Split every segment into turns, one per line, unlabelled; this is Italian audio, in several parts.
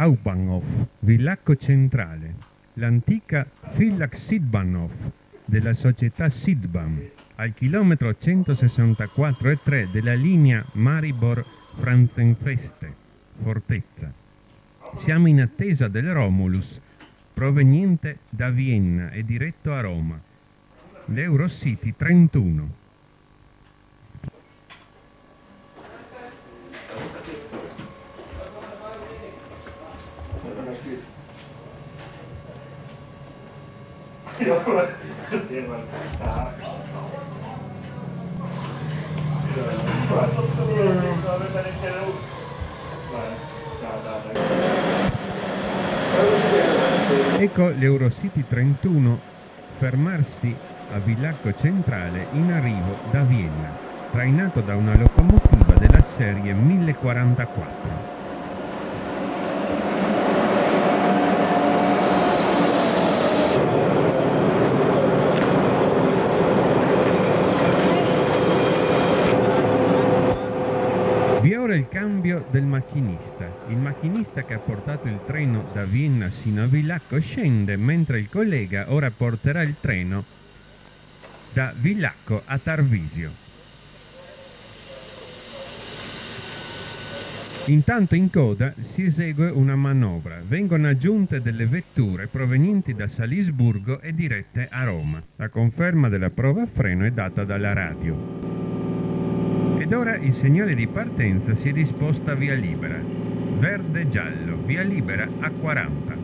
Aupanov, Villacco Centrale, l'antica Villak Sidbanov della società Sidbam, al chilometro 164,3 della linea Maribor-Franzenfeste, Fortezza. Siamo in attesa del Romulus, proveniente da Vienna e diretto a Roma. L'Eurocity 31. Ecco l'Eurocity 31 fermarsi a Villacco Centrale in arrivo da Vienna, trainato da una locomotiva della serie 1044. Il cambio del macchinista. Il macchinista che ha portato il treno da Vienna sino a Villacco scende, mentre il collega ora porterà il treno da Villacco a Tarvisio. Intanto in coda si esegue una manovra. Vengono aggiunte delle vetture provenienti da Salisburgo e dirette a Roma. La conferma della prova a freno è data dalla radio. Ed ora il segnale di partenza si è disposta via libera. Verde-giallo, via libera a 40.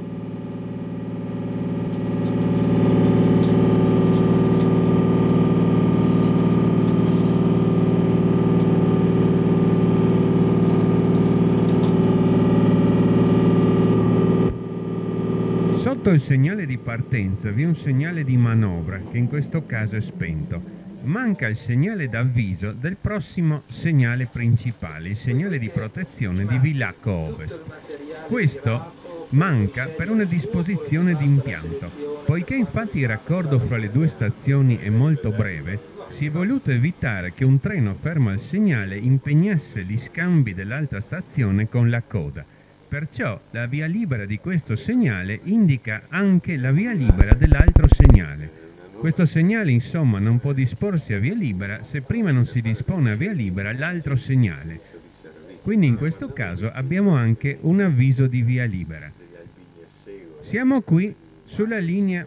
Sotto il segnale di partenza vi è un segnale di manovra che in questo caso è spento. Manca il segnale d'avviso del prossimo segnale principale, il segnale di protezione di Villacco Ovest. Questo manca per una disposizione di impianto. Poiché infatti il raccordo fra le due stazioni è molto breve, si è voluto evitare che un treno fermo al segnale impegnasse gli scambi dell'altra stazione con la coda. Perciò la via libera di questo segnale indica anche la via libera dell'altro segnale. Questo segnale insomma non può disporsi a via libera se prima non si dispone a via libera l'altro segnale. Quindi in questo caso abbiamo anche un avviso di via libera. Siamo qui sulla linea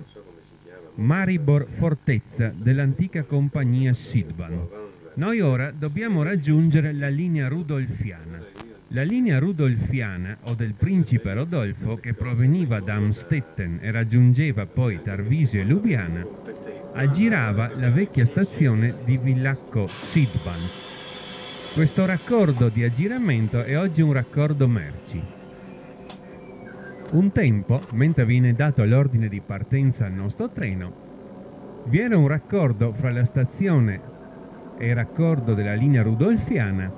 Maribor Fortezza dell'antica compagnia Sidban. Noi ora dobbiamo raggiungere la linea Rudolfiana. La linea Rudolfiana o del principe Rodolfo che proveniva da Amstetten e raggiungeva poi Tarvisio e Lubiana aggirava la vecchia stazione di Villacco Sidban. Questo raccordo di aggiramento è oggi un raccordo merci. Un tempo, mentre viene dato l'ordine di partenza al nostro treno, vi era un raccordo fra la stazione e il raccordo della linea Rudolfiana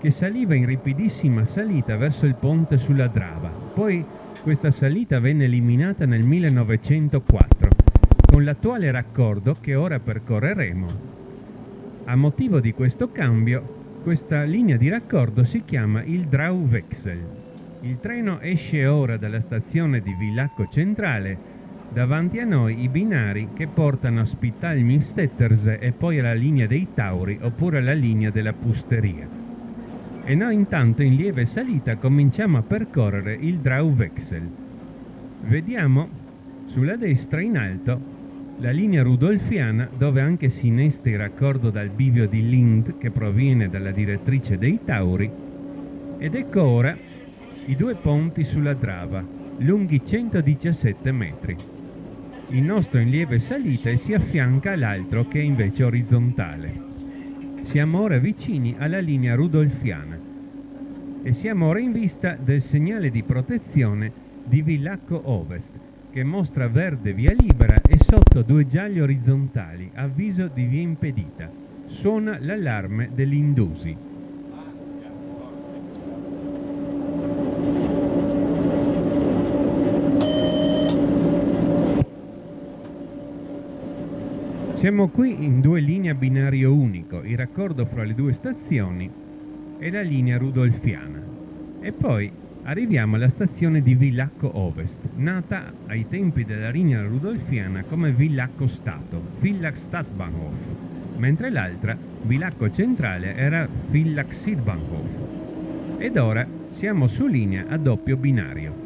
che saliva in ripidissima salita verso il ponte sulla Drava. Poi questa salita venne eliminata nel 1904 con l'attuale raccordo che ora percorreremo. A motivo di questo cambio, questa linea di raccordo si chiama il Drauwechsel. Il treno esce ora dalla stazione di Villacco Centrale, davanti a noi i binari che portano a Spital Minstetters e poi alla linea dei Tauri oppure alla linea della Pusteria. E noi intanto in lieve salita cominciamo a percorrere il Drauwechsel. Vediamo sulla destra in alto la linea rudolfiana dove anche si innesta il raccordo dal bivio di Lind che proviene dalla direttrice dei Tauri ed ecco ora i due ponti sulla Drava, lunghi 117 metri. Il nostro in lieve salita e si affianca all'altro che è invece orizzontale. Siamo ora vicini alla linea rudolfiana e siamo ora in vista del segnale di protezione di Villacco Ovest che mostra verde via libera e sotto due gialli orizzontali avviso di via impedita. Suona l'allarme dell'Indusi. Siamo qui in due linee a binario unico, il raccordo fra le due stazioni e la linea rudolfiana. E poi arriviamo alla stazione di Villacco Ovest, nata ai tempi della linea rudolfiana come Villacco Stato, Villach Stadtbahnhof, mentre l'altra, Villacco Centrale, era Villach Südbahnhof. Ed ora siamo su linea a doppio binario.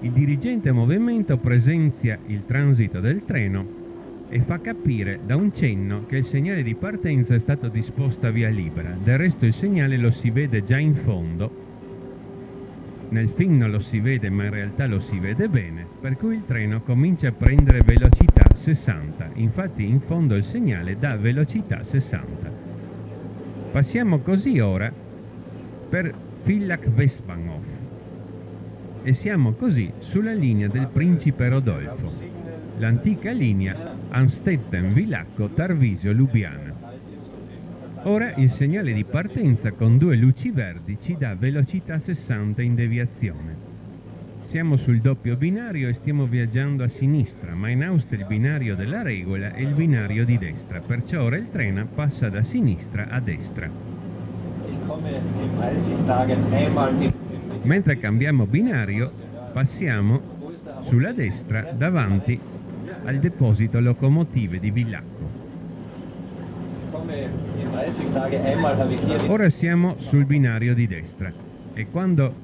Il dirigente movimento presenzia il transito del treno e fa capire da un cenno che il segnale di partenza è stato disposto a via libera. Del resto il segnale lo si vede già in fondo. Nel film non lo si vede, ma in realtà lo si vede bene, per cui il treno comincia a prendere velocità 60. Infatti in fondo il segnale dà velocità 60. Passiamo così ora per Villach Westbahnhof e siamo così sulla linea del Principe Rodolfo, l'antica linea Amstetten, Villacco, Tarvisio, Lubiana. Ora il segnale di partenza con due luci verdi ci dà velocità 60 in deviazione. Siamo sul doppio binario e stiamo viaggiando a sinistra, ma in Austria il binario della regola è il binario di destra, perciò ora il treno passa da sinistra a destra. Mentre cambiamo binario, passiamo sulla destra davanti al deposito locomotive di Villacco. Ora siamo sul binario di destra e quando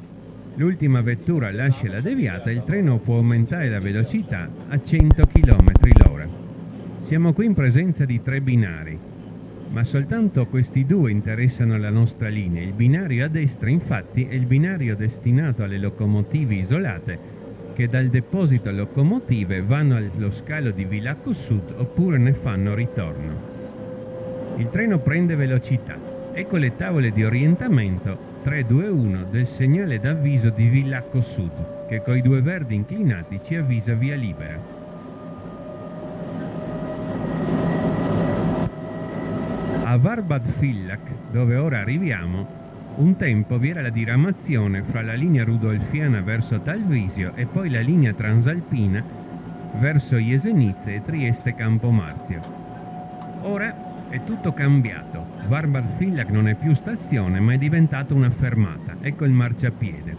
l'ultima vettura lascia la deviata il treno può aumentare la velocità a 100 km l'ora. Siamo qui in presenza di tre binari, ma soltanto questi due interessano la nostra linea. Il binario a destra infatti è il binario destinato alle locomotive isolate che dal deposito locomotive vanno allo scalo di Villacco Sud oppure ne fanno ritorno. Il treno prende velocità. Ecco le tavole di orientamento 321 del segnale d'avviso di Villacco Sud, che coi due verdi inclinati ci avvisa via libera. A Varbad Villach, dove ora arriviamo, un tempo vi era la diramazione fra la linea rudolfiana verso Talvisio e poi la linea transalpina verso Jesenice e Trieste Campomarzio. Ora è tutto cambiato. Varbar-Fillac non è più stazione ma è diventata una fermata. Ecco il marciapiede.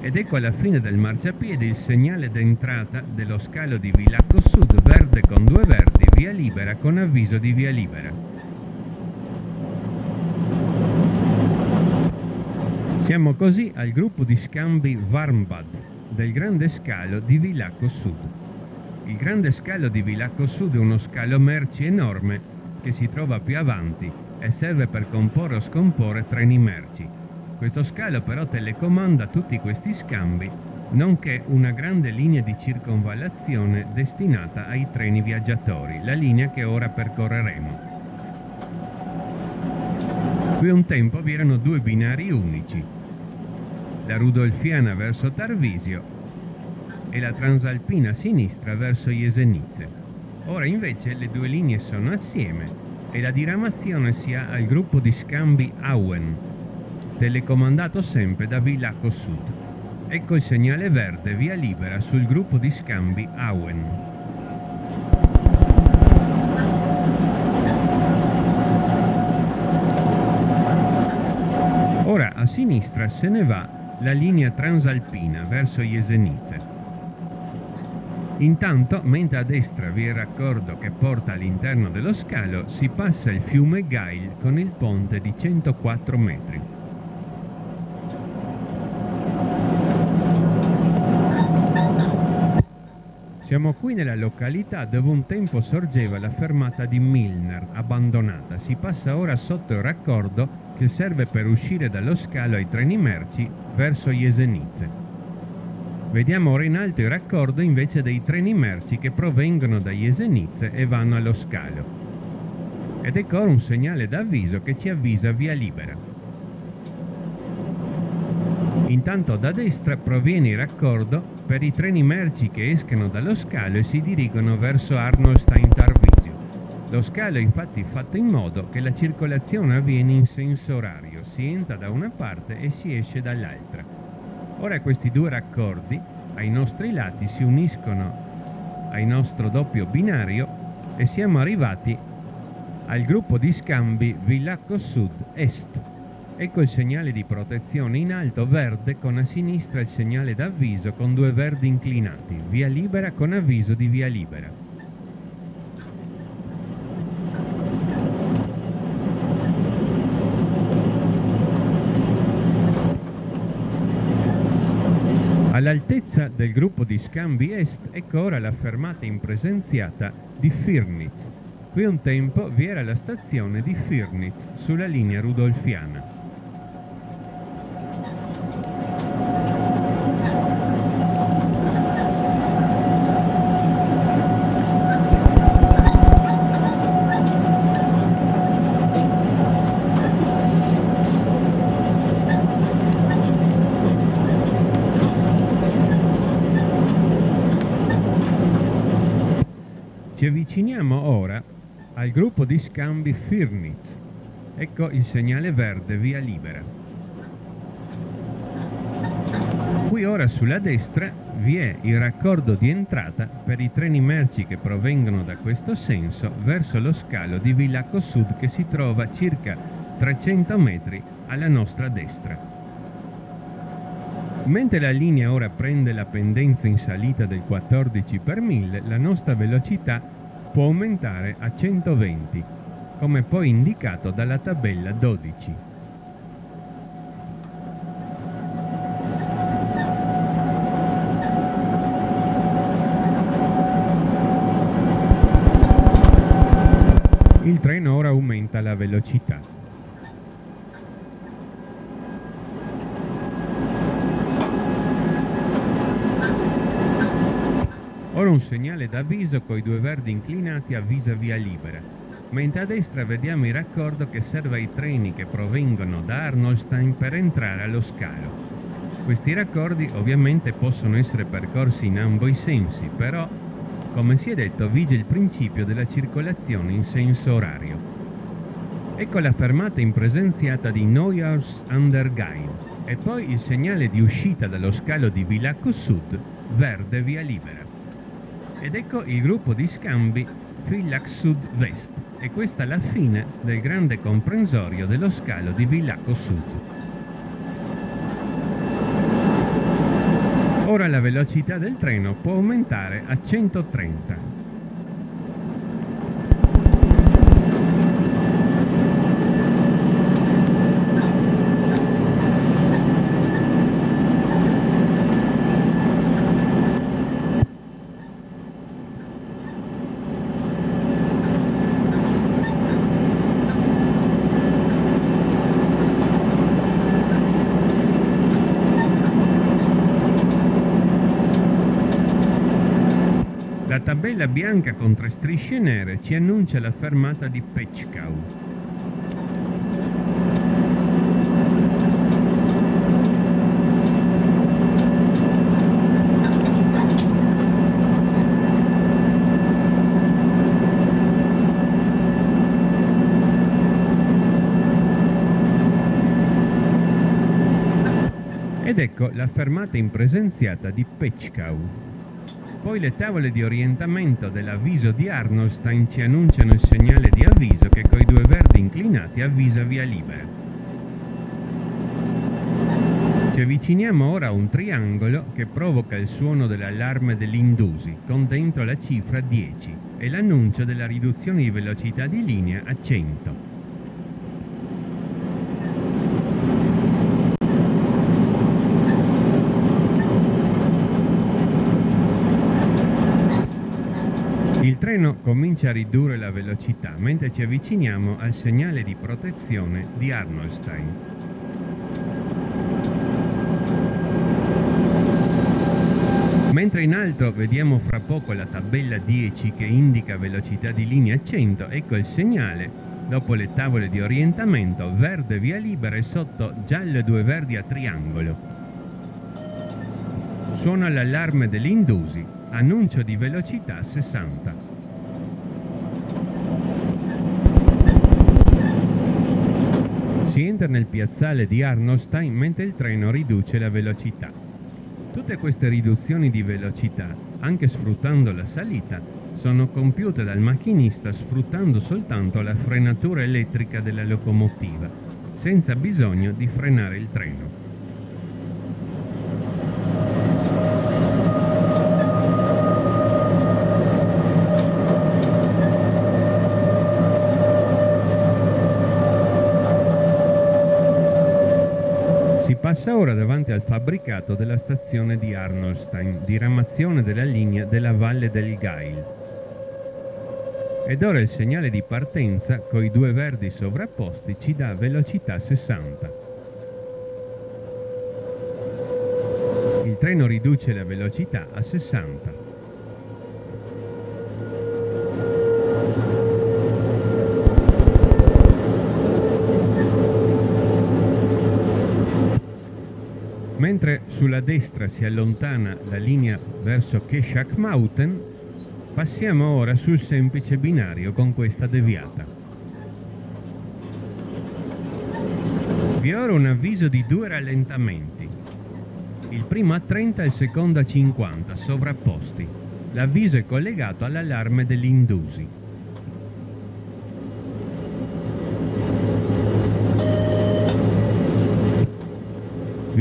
Ed ecco alla fine del marciapiede il segnale d'entrata dello scalo di Villacco Sud, verde con due verdi, via libera con avviso di via libera. Siamo così al gruppo di scambi Varmbad del grande scalo di Villacco Sud. Il grande scalo di Villacco Sud è uno scalo merci enorme che si trova più avanti e serve per comporre o scomporre treni merci. Questo scalo però telecomanda tutti questi scambi, nonché una grande linea di circonvallazione destinata ai treni viaggiatori, la linea che ora percorreremo. Qui un tempo vi erano due binari unici, la Rudolfiana verso Tarvisio e la Transalpina sinistra verso Jesenice. Ora invece le due linee sono assieme e la diramazione si ha al gruppo di scambi Auen, telecomandato sempre da Villacco Sud. Ecco il segnale verde via libera sul gruppo di scambi Auen. Ora a sinistra se ne va la linea transalpina verso Jesenice. Intanto, mentre a destra vi è il raccordo che porta all'interno dello scalo, si passa il fiume Gail con il ponte di 104 metri. Siamo qui nella località dove un tempo sorgeva la fermata di Milner, abbandonata. Si passa ora sotto il raccordo che serve per uscire dallo scalo ai treni merci verso Jesenice. Vediamo ora in alto il raccordo invece dei treni merci che provengono da Jesenice e vanno allo scalo. Ed ecco ora un segnale d'avviso che ci avvisa via libera. Intanto da destra proviene il raccordo per i treni merci che escono dallo scalo e si dirigono verso Arnoldstein Tarvisio. Lo scalo è infatti fatto in modo che la circolazione avviene in senso orario, si entra da una parte e si esce dall'altra. Ora questi due raccordi ai nostri lati si uniscono al nostro doppio binario e siamo arrivati al gruppo di scambi Villacco Sud Est. Ecco il segnale di protezione in alto verde con a sinistra il segnale d'avviso con due verdi inclinati, via libera con avviso di via libera. All'altezza del gruppo di scambi est ecco ora la fermata impresenziata di Firnitz. Qui un tempo vi era la stazione di Firnitz sulla linea rudolfiana. Avviciniamo ora al gruppo di scambi Firnitz. Ecco il segnale verde via libera. Qui ora sulla destra vi è il raccordo di entrata per i treni merci che provengono da questo senso verso lo scalo di Villacco Sud che si trova circa 300 metri alla nostra destra. Mentre la linea ora prende la pendenza in salita del 14 per 1000, la nostra velocità può aumentare a 120, come poi indicato dalla tabella 12. Il treno ora aumenta la velocità. Segnale d'avviso con i due verdi inclinati avvisa via libera, mentre a destra vediamo il raccordo che serve ai treni che provengono da Arnoldstein per entrare allo scalo. Questi raccordi ovviamente possono essere percorsi in ambo i sensi, però, come si è detto, vige il principio della circolazione in senso orario. Ecco la fermata impresenziata di Neuhaus an der Gain e poi il segnale di uscita dallo scalo di Villacco Sud, verde via libera. Ed ecco il gruppo di scambi Villach Sud West e questa è la fine del grande comprensorio dello scalo di Villacco Sud. Ora la velocità del treno può aumentare a 130. La tabella bianca con tre strisce nere ci annuncia la fermata di Pechkau. Ed ecco la fermata impresenziata di Pechkau. Poi le tavole di orientamento dell'avviso di Arnoldstein ci annunciano il segnale di avviso che coi due verdi inclinati avvisa via libera. Ci avviciniamo ora a un triangolo che provoca il suono dell'allarme dell'Indusi, con dentro la cifra 10 e l'annuncio della riduzione di velocità di linea a 100. Il treno comincia a ridurre la velocità mentre ci avviciniamo al segnale di protezione di Arnoldstein. Mentre in alto vediamo fra poco la tabella 10 che indica velocità di linea 100, ecco il segnale Dopo le tavole di orientamento, verde via libera e sotto gialle due verdi a triangolo. Suona l'allarme dell'Indusi, annuncio di velocità 60. Si entra nel piazzale di Arnostein mentre il treno riduce la velocità. Tutte queste riduzioni di velocità, anche sfruttando la salita, sono compiute dal macchinista sfruttando soltanto la frenatura elettrica della locomotiva, senza bisogno di frenare il treno. Si passa ora davanti al fabbricato della stazione di Arnoldstein, diramazione della linea della Valle del Gail. Ed ora il segnale di partenza, coi due verdi sovrapposti, ci dà velocità 60. Il treno riduce la velocità a 60. Sulla destra si allontana la linea verso Keshak Mountain, passiamo ora sul semplice binario con questa deviata. Vi ho ora un avviso di due rallentamenti. Il primo a 30 e il secondo a 50, sovrapposti. L'avviso è collegato all'allarme dell'Indusi.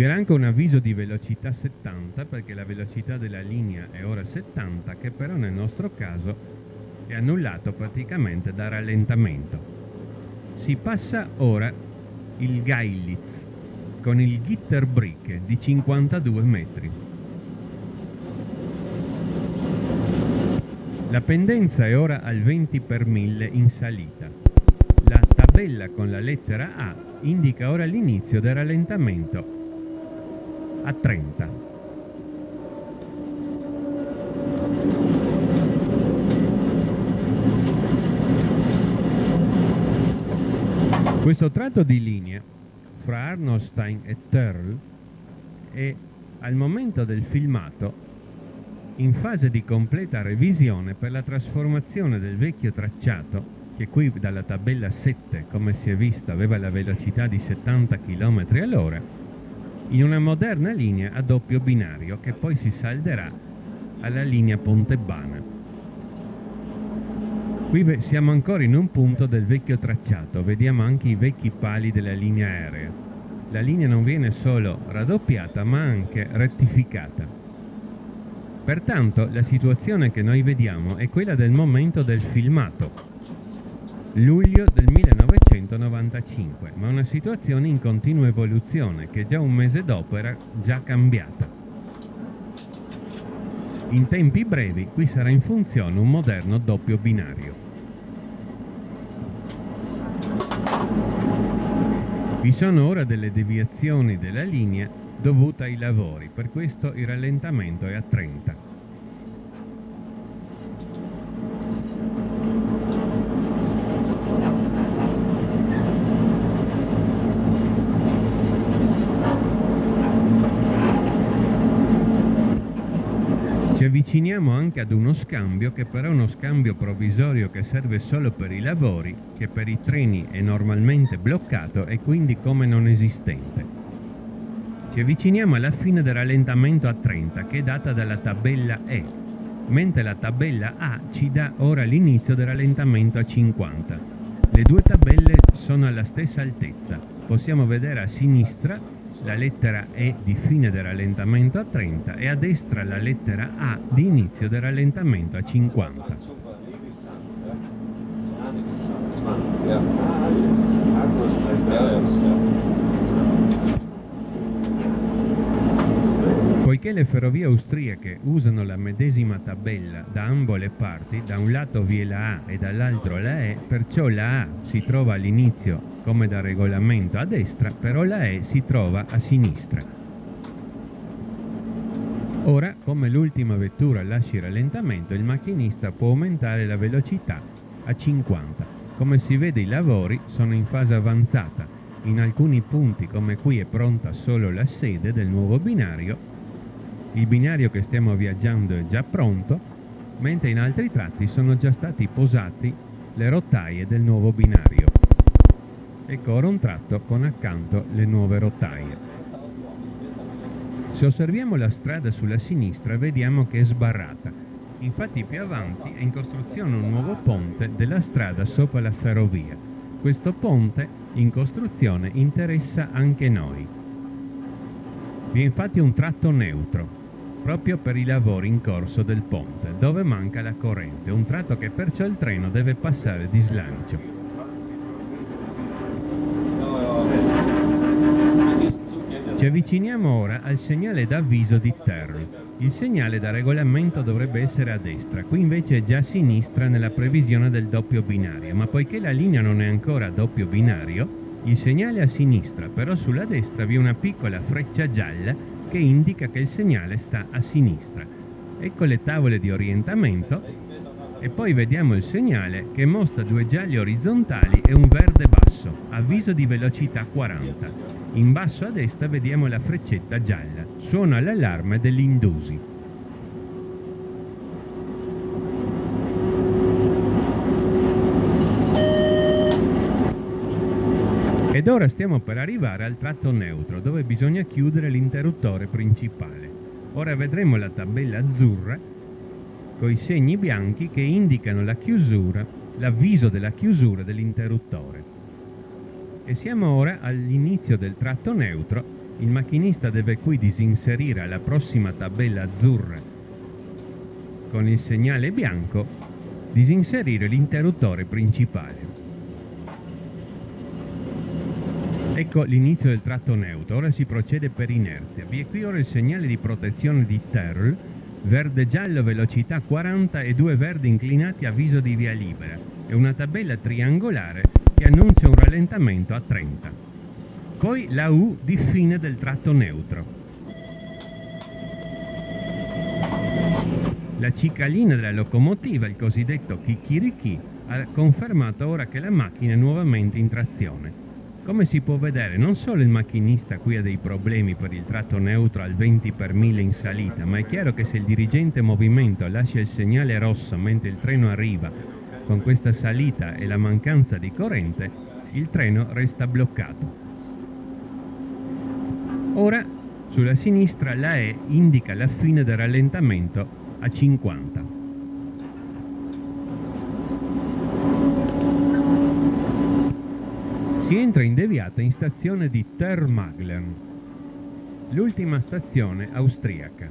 Era anche un avviso di velocità 70 perché la velocità della linea è ora 70 che però nel nostro caso è annullato praticamente da rallentamento. Si passa ora il Geilitz con il Gitterbrücke di 52 metri. La pendenza è ora al 20 per 1000 in salita. La tabella con la lettera A indica ora l'inizio del rallentamento a 30. Questo tratto di linea fra Arnoldstein e Terl è al momento del filmato in fase di completa revisione per la trasformazione del vecchio tracciato che qui dalla tabella 7 come si è visto aveva la velocità di 70 km all'ora in una moderna linea a doppio binario che poi si salderà alla linea Pontebana. Qui siamo ancora in un punto del vecchio tracciato, vediamo anche i vecchi pali della linea aerea. La linea non viene solo raddoppiata ma anche rettificata. Pertanto la situazione che noi vediamo è quella del momento del filmato, luglio del 1995, ma una situazione in continua evoluzione che già un mese dopo era già cambiata. In tempi brevi qui sarà in funzione un moderno doppio binario. Vi sono ora delle deviazioni della linea dovute ai lavori, per questo il rallentamento è a 30. Ci avviciniamo anche ad uno scambio che però è uno scambio provvisorio che serve solo per i lavori, che per i treni è normalmente bloccato e quindi come non esistente. Ci avviciniamo alla fine del rallentamento a 30 che è data dalla tabella E, mentre la tabella A ci dà ora l'inizio del rallentamento a 50. Le due tabelle sono alla stessa altezza. Possiamo vedere a sinistra la lettera E di fine del rallentamento a 30 e a destra la lettera A di inizio del rallentamento a 50. Poiché le ferrovie austriache usano la medesima tabella da ambo le parti, da un lato vi è la A e dall'altro la E, perciò la A si trova all'inizio come da regolamento a destra, però la E si trova a sinistra. Ora, come l'ultima vettura lasci rallentamento, il macchinista può aumentare la velocità a 50. Come si vede i lavori sono in fase avanzata. In alcuni punti come qui è pronta solo la sede del nuovo binario. Il binario che stiamo viaggiando è già pronto, mentre in altri tratti sono già stati posati le rotaie del nuovo binario. Ecco ora un tratto con accanto le nuove rotaie. Se osserviamo la strada sulla sinistra vediamo che è sbarrata. Infatti più avanti è in costruzione un nuovo ponte della strada sopra la ferrovia. Questo ponte in costruzione interessa anche noi. Vi è infatti un tratto neutro, proprio per i lavori in corso del ponte, dove manca la corrente, un tratto che perciò il treno deve passare di slancio. Ci avviciniamo ora al segnale d'avviso di Terry. Il segnale da regolamento dovrebbe essere a destra, qui invece è già a sinistra nella previsione del doppio binario, ma poiché la linea non è ancora doppio binario, il segnale è a sinistra, però sulla destra vi è una piccola freccia gialla che indica che il segnale sta a sinistra. Ecco le tavole di orientamento e poi vediamo il segnale che mostra due gialli orizzontali e un verde basso, avviso di velocità 40. In basso a destra vediamo la freccetta gialla. Suona l'allarme dell'Indusi. Ed ora stiamo per arrivare al tratto neutro, dove bisogna chiudere l'interruttore principale. Ora vedremo la tabella azzurra con i segni bianchi che indicano la chiusura, l'avviso della chiusura dell'interruttore e siamo ora all'inizio del tratto neutro. Il macchinista deve qui disinserire alla prossima tabella azzurra con il segnale bianco, disinserire l'interruttore principale. Ecco l'inizio del tratto neutro, ora si procede per inerzia. Vi è qui ora il segnale di protezione di TERL, verde-giallo velocità 40 e due verdi inclinati avviso di via libera e una tabella triangolare che annuncia un rallentamento a 30. Poi la U di fine del tratto neutro. La cicalina della locomotiva, il cosiddetto chicchirichì, ha confermato ora che la macchina è nuovamente in trazione. Come si può vedere, non solo il macchinista qui ha dei problemi per il tratto neutro al 20 per 1000 in salita, ma è chiaro che se il dirigente movimento lascia il segnale rosso mentre il treno arriva con questa salita e la mancanza di corrente, il treno resta bloccato. Ora, sulla sinistra, la E indica la fine del rallentamento a 50. Si entra in deviata in stazione di Termaglern, l'ultima stazione austriaca,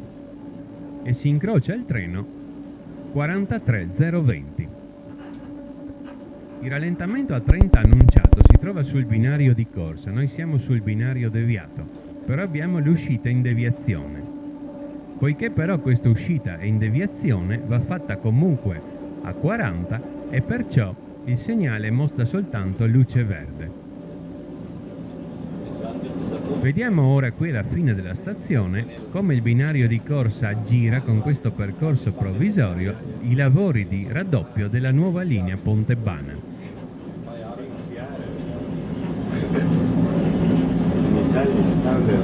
e si incrocia il treno 43020. Il rallentamento a 30 annunciato si trova sul binario di corsa, noi siamo sul binario deviato, però abbiamo l'uscita in deviazione. Poiché però questa uscita è in deviazione, va fatta comunque a 40 e perciò il segnale mostra soltanto luce verde. Vediamo ora qui alla fine della stazione come il binario di corsa aggira con questo percorso provvisorio i lavori di raddoppio della nuova linea Pontebana.
In Italia ci stanno del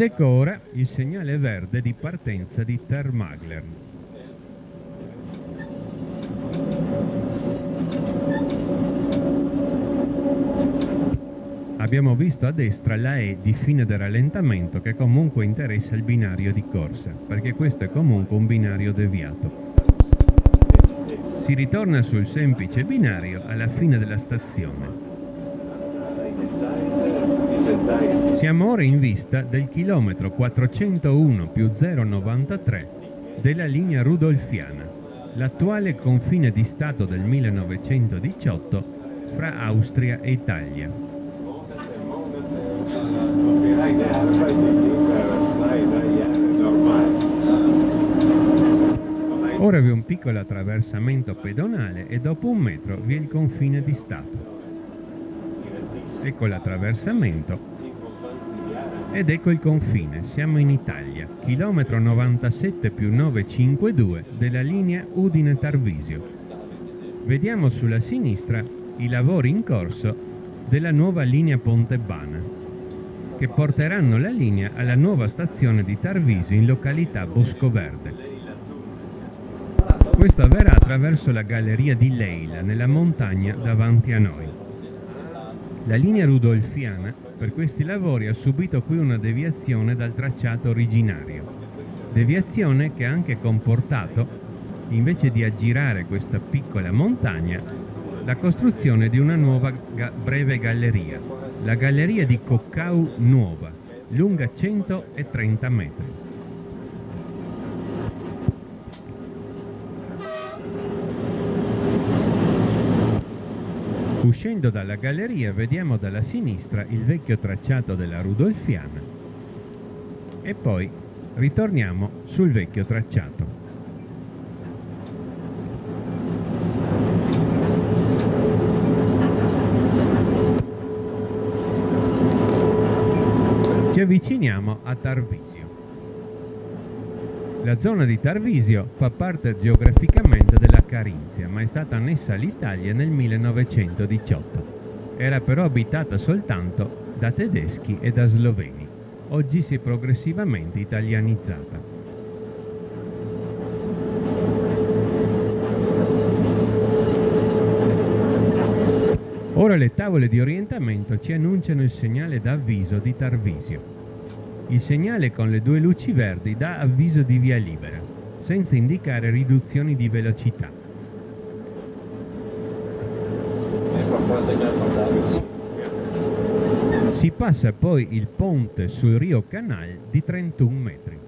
Ed ecco ora il segnale verde di partenza di Termagler. Abbiamo visto a destra la E di fine del rallentamento che comunque interessa il binario di corsa, perché questo è comunque un binario deviato. Si ritorna sul semplice binario alla fine della stazione. Siamo ora in vista del chilometro 401 più 093 della linea rudolfiana, l'attuale confine di Stato del 1918 fra Austria e Italia. Ora vi è un piccolo attraversamento pedonale e dopo un metro vi è il confine di Stato. Ecco l'attraversamento Ed ecco il confine, siamo in Italia, chilometro 97 più 952 della linea Udine-Tarvisio. Vediamo sulla sinistra i lavori in corso della nuova linea Pontebana, che porteranno la linea alla nuova stazione di Tarvisio in località Boscoverde. Questo avverrà attraverso la galleria di Leila, nella montagna davanti a noi. La linea rudolfiana per questi lavori ha subito qui una deviazione dal tracciato originario, deviazione che ha anche comportato, invece di aggirare questa piccola montagna, la costruzione di una nuova ga breve galleria, la galleria di Coccau Nuova, lunga 130 metri. Uscendo dalla galleria vediamo dalla sinistra il vecchio tracciato della Rudolfiana e poi ritorniamo sul vecchio tracciato. Ci avviciniamo a Tarvisio. La zona di Tarvisio fa parte geograficamente della Carinzia, ma è stata annessa all'Italia nel 1918. Era però abitata soltanto da tedeschi e da sloveni. Oggi si è progressivamente italianizzata. Ora le tavole di orientamento ci annunciano il segnale d'avviso di Tarvisio. Il segnale con le due luci verdi dà avviso di via libera, senza indicare riduzioni di velocità. Si passa poi il ponte sul Rio Canal di 31 metri.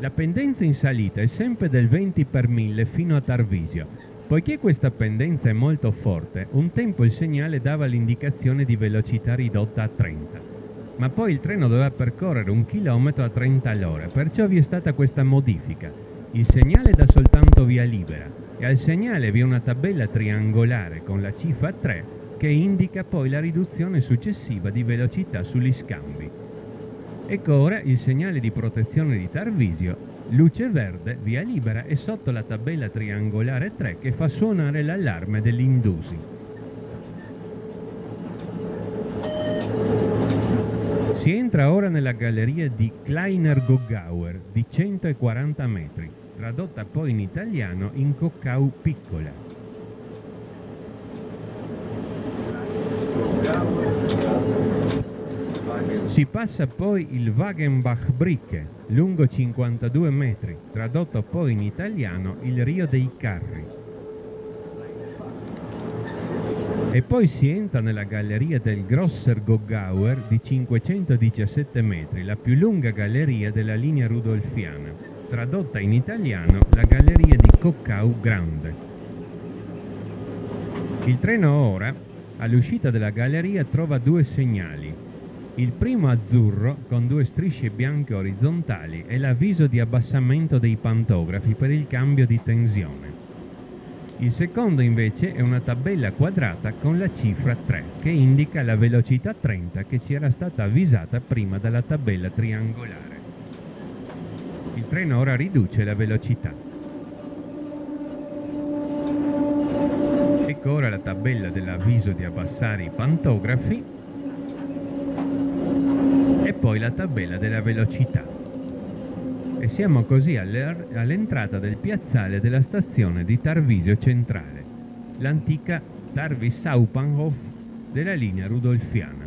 La pendenza in salita è sempre del 20 per 1000 fino a Tarvisio. Poiché questa pendenza è molto forte, un tempo il segnale dava l'indicazione di velocità ridotta a 30, ma poi il treno doveva percorrere un chilometro a 30 all'ora, perciò vi è stata questa modifica. Il segnale dà soltanto via libera e al segnale vi è una tabella triangolare con la cifra 3 che indica poi la riduzione successiva di velocità sugli scambi. Ecco ora il segnale di protezione di Tarvisio, luce verde, via libera e sotto la tabella triangolare 3 che fa suonare l'allarme dell'Indusi. Si entra ora nella galleria di Kleiner Gogauer di 140 metri, tradotta poi in italiano in Coccau Piccola. Si passa poi il Wagenbach Bricke, lungo 52 metri, tradotto poi in italiano il Rio dei Carri. E poi si entra nella galleria del Grosser Gogauer di 517 metri, la più lunga galleria della linea rudolfiana, tradotta in italiano la galleria di Coccau Grande. Il treno ora, all'uscita della galleria, trova due segnali, il primo azzurro, con due strisce bianche orizzontali, è l'avviso di abbassamento dei pantografi per il cambio di tensione. Il secondo invece è una tabella quadrata con la cifra 3 che indica la velocità 30 che ci era stata avvisata prima dalla tabella triangolare. Il treno ora riduce la velocità. Ecco ora la tabella dell'avviso di abbassare i pantografi e poi la tabella della velocità. E siamo così all'entrata del piazzale della stazione di Tarvisio Centrale, l'antica Tarvis Saupanhof della linea rudolfiana.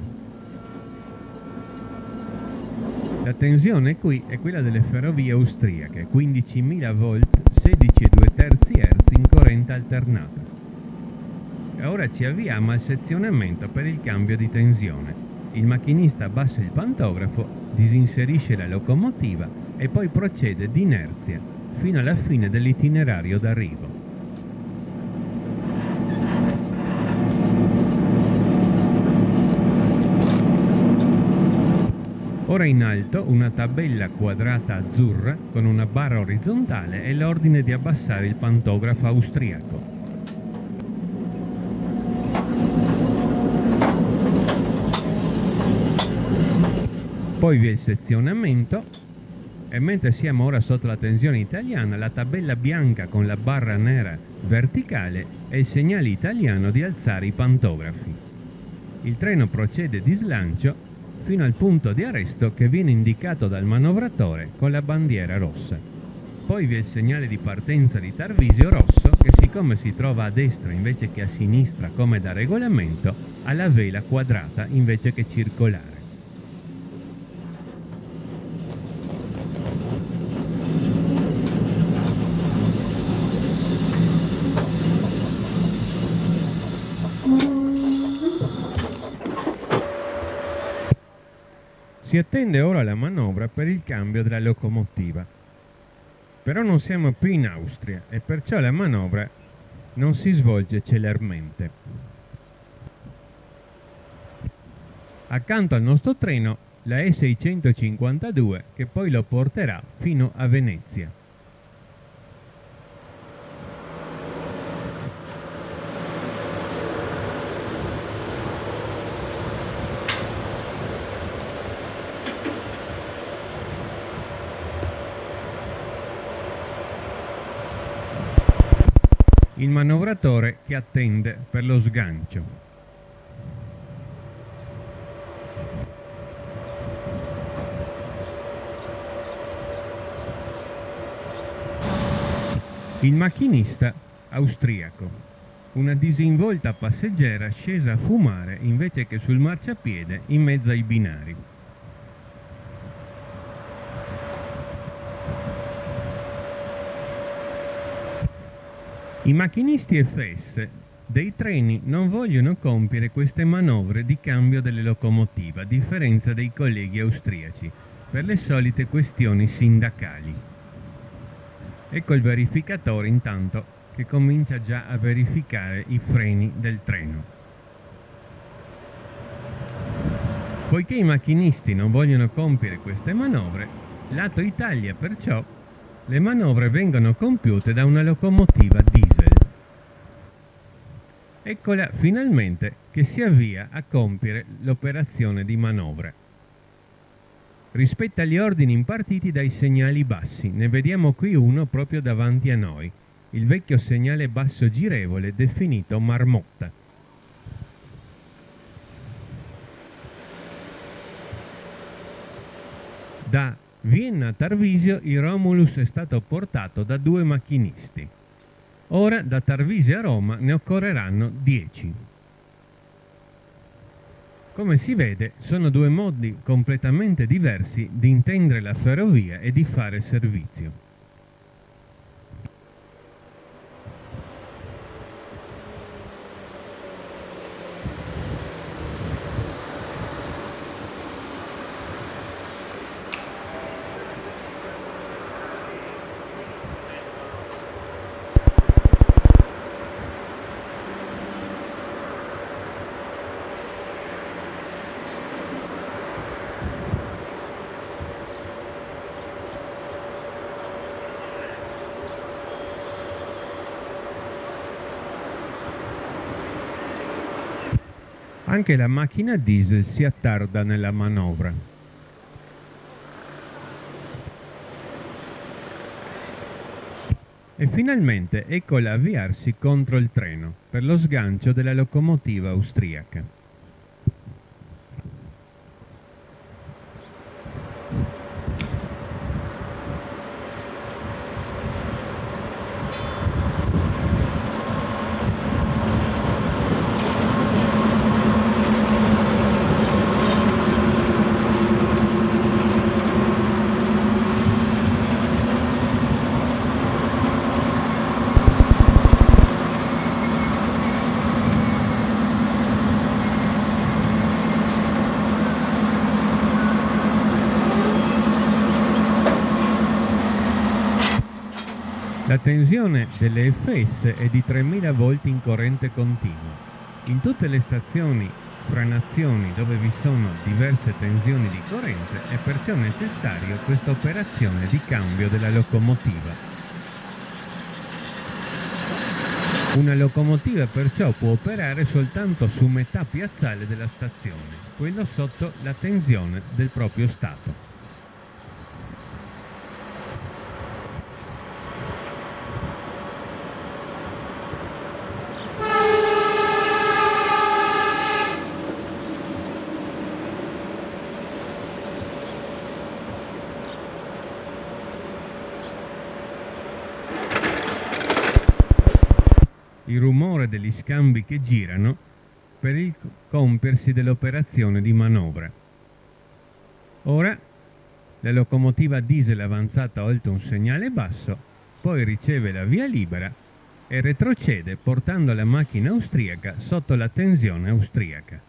La tensione qui è quella delle ferrovie austriache, 15.000 volt, 16,2 terzi Hz in corrente alternata. E ora ci avviamo al sezionamento per il cambio di tensione. Il macchinista abbassa il pantografo, disinserisce la locomotiva e poi procede d'inerzia fino alla fine dell'itinerario d'arrivo. Ora in alto una tabella quadrata azzurra con una barra orizzontale e l'ordine di abbassare il pantografo austriaco. Poi vi è il sezionamento e mentre siamo ora sotto la tensione italiana, la tabella bianca con la barra nera verticale è il segnale italiano di alzare i pantografi. Il treno procede di slancio fino al punto di arresto che viene indicato dal manovratore con la bandiera rossa. Poi vi è il segnale di partenza di Tarvisio rosso che siccome si trova a destra invece che a sinistra come da regolamento ha la vela quadrata invece che circolare. Si attende ora la manovra per il cambio della locomotiva. Però non siamo più in Austria e perciò la manovra non si svolge celermente. Accanto al nostro treno la E652 che poi lo porterà fino a Venezia. Il manovratore che attende per lo sgancio. Il macchinista austriaco, una disinvolta passeggera scesa a fumare invece che sul marciapiede in mezzo ai binari. I macchinisti FS dei treni non vogliono compiere queste manovre di cambio delle locomotive, a differenza dei colleghi austriaci, per le solite questioni sindacali. Ecco il verificatore intanto che comincia già a verificare i freni del treno. Poiché i macchinisti non vogliono compiere queste manovre, lato Italia perciò le manovre vengono compiute da una locomotiva diesel. Eccola finalmente che si avvia a compiere l'operazione di manovra. Rispetta gli ordini impartiti dai segnali bassi, ne vediamo qui uno proprio davanti a noi, il vecchio segnale basso girevole definito marmotta. Da Vienna a Tarvisio il Romulus è stato portato da due macchinisti. Ora da Tarvisio a Roma ne occorreranno 10. Come si vede sono due modi completamente diversi di intendere la ferrovia e di fare servizio. Anche la macchina diesel si attarda nella manovra. E finalmente eccola avviarsi contro il treno per lo sgancio della locomotiva austriaca. Tensione delle FS è di 3000 volt in corrente continuo. In tutte le stazioni franazioni dove vi sono diverse tensioni di corrente è perciò necessario questa operazione di cambio della locomotiva. Una locomotiva perciò può operare soltanto su metà piazzale della stazione, quello sotto la tensione del proprio stato. il scambi che girano per il compiersi dell'operazione di manovra. Ora la locomotiva diesel avanzata oltre un segnale basso, poi riceve la via libera e retrocede portando la macchina austriaca sotto la tensione austriaca.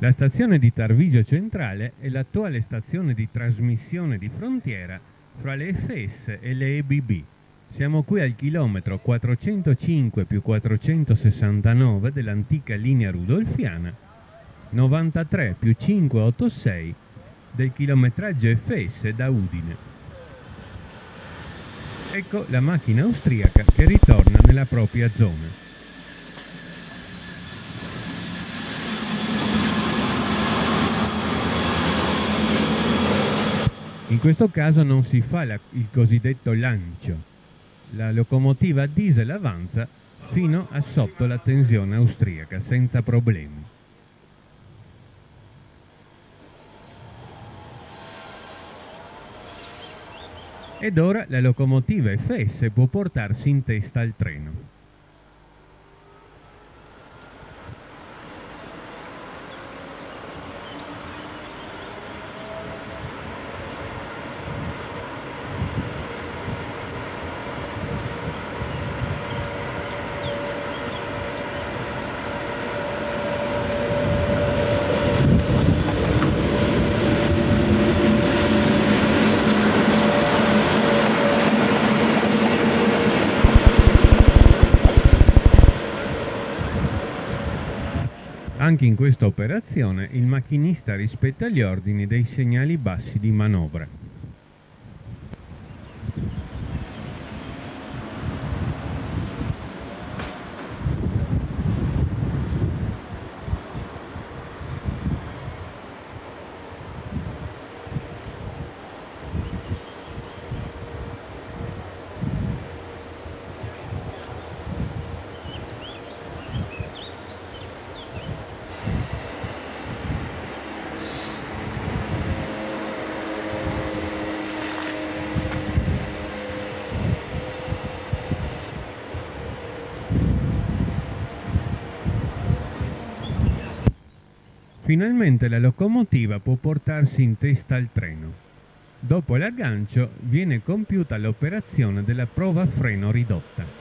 La stazione di Tarvisio Centrale è l'attuale stazione di trasmissione di frontiera fra le FS e le EBB. Siamo qui al chilometro 405 più 469 dell'antica linea rudolfiana, 93 più 586 del chilometraggio FS da Udine. Ecco la macchina austriaca che ritorna nella propria zona. In questo caso non si fa la, il cosiddetto lancio. La locomotiva diesel avanza fino a sotto la tensione austriaca senza problemi. Ed ora la locomotiva FS può portarsi in testa al treno. Anche in questa operazione il macchinista rispetta gli ordini dei segnali bassi di manovra. Finalmente la locomotiva può portarsi in testa al treno. Dopo l'aggancio viene compiuta l'operazione della prova freno ridotta.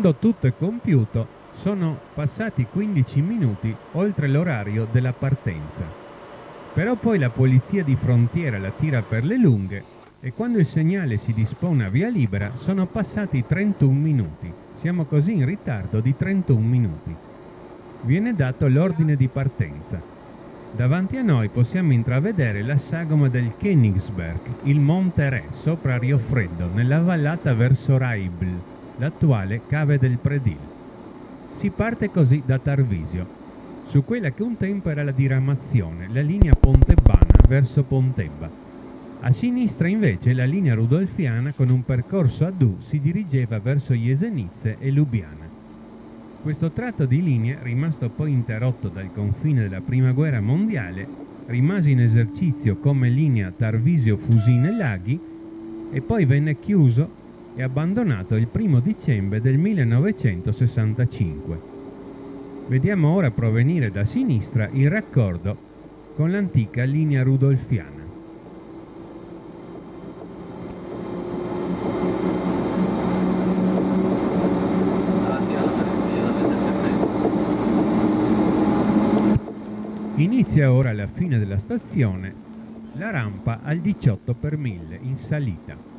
Quando tutto è compiuto, sono passati 15 minuti oltre l'orario della partenza. Però poi la polizia di frontiera la tira per le lunghe e quando il segnale si dispone a via libera sono passati 31 minuti. Siamo così in ritardo di 31 minuti. Viene dato l'ordine di partenza. Davanti a noi possiamo intravedere la sagoma del Königsberg, il Monte Re, sopra Rio Freddo, nella vallata verso Raibl, l'attuale Cave del Predil. Si parte così da Tarvisio, su quella che un tempo era la diramazione, la linea Pontebbana verso Pontebba. A sinistra invece la linea rudolfiana con un percorso a Du si dirigeva verso Jesenice e Lubiana. Questo tratto di linea, rimasto poi interrotto dal confine della Prima Guerra Mondiale, rimase in esercizio come linea Tarvisio-Fusine-Laghi e poi venne chiuso e abbandonato il 1 dicembre del 1965. Vediamo ora provenire da sinistra il raccordo con l'antica linea rudolfiana. Inizia ora alla fine della stazione la rampa al 18 per 1000 in salita.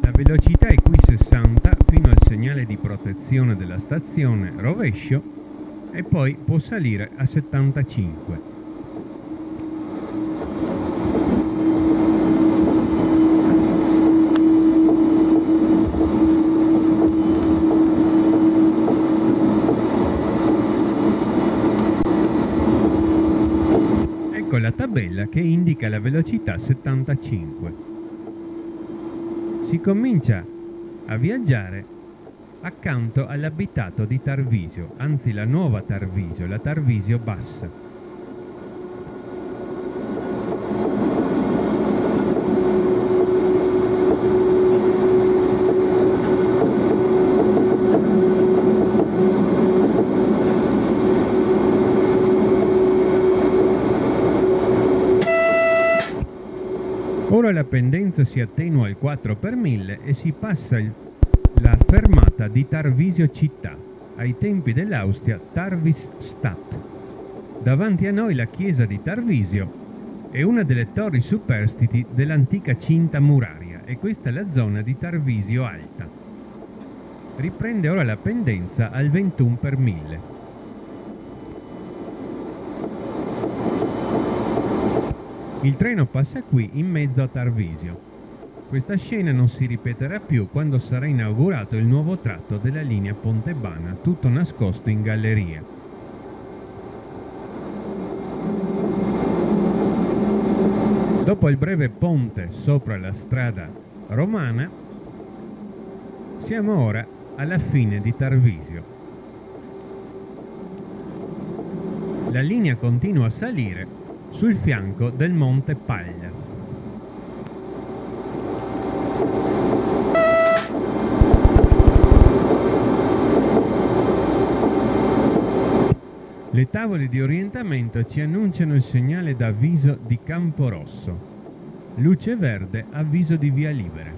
La velocità è qui 60 fino al segnale di protezione della stazione rovescio e poi può salire a 75. Ecco la tabella che indica la velocità 75. Si comincia a viaggiare accanto all'abitato di Tarvisio, anzi la nuova Tarvisio, la Tarvisio Bassa. Ora la pendenza si attenua al 4 per 1000 e si passa il- fermata di Tarvisio città, ai tempi dell'Austria Tarvis Stadt. Davanti a noi la chiesa di Tarvisio è una delle torri superstiti dell'antica cinta muraria e questa è la zona di Tarvisio Alta. Riprende ora la pendenza al 21 per 1000. Il treno passa qui in mezzo a Tarvisio. Questa scena non si ripeterà più quando sarà inaugurato il nuovo tratto della linea Pontebana, tutto nascosto in galleria. Dopo il breve ponte sopra la strada romana, siamo ora alla fine di Tarvisio. La linea continua a salire sul fianco del monte Paglia. Le tavole di orientamento ci annunciano il segnale d'avviso di Campo Rosso. Luce verde, avviso di via libera.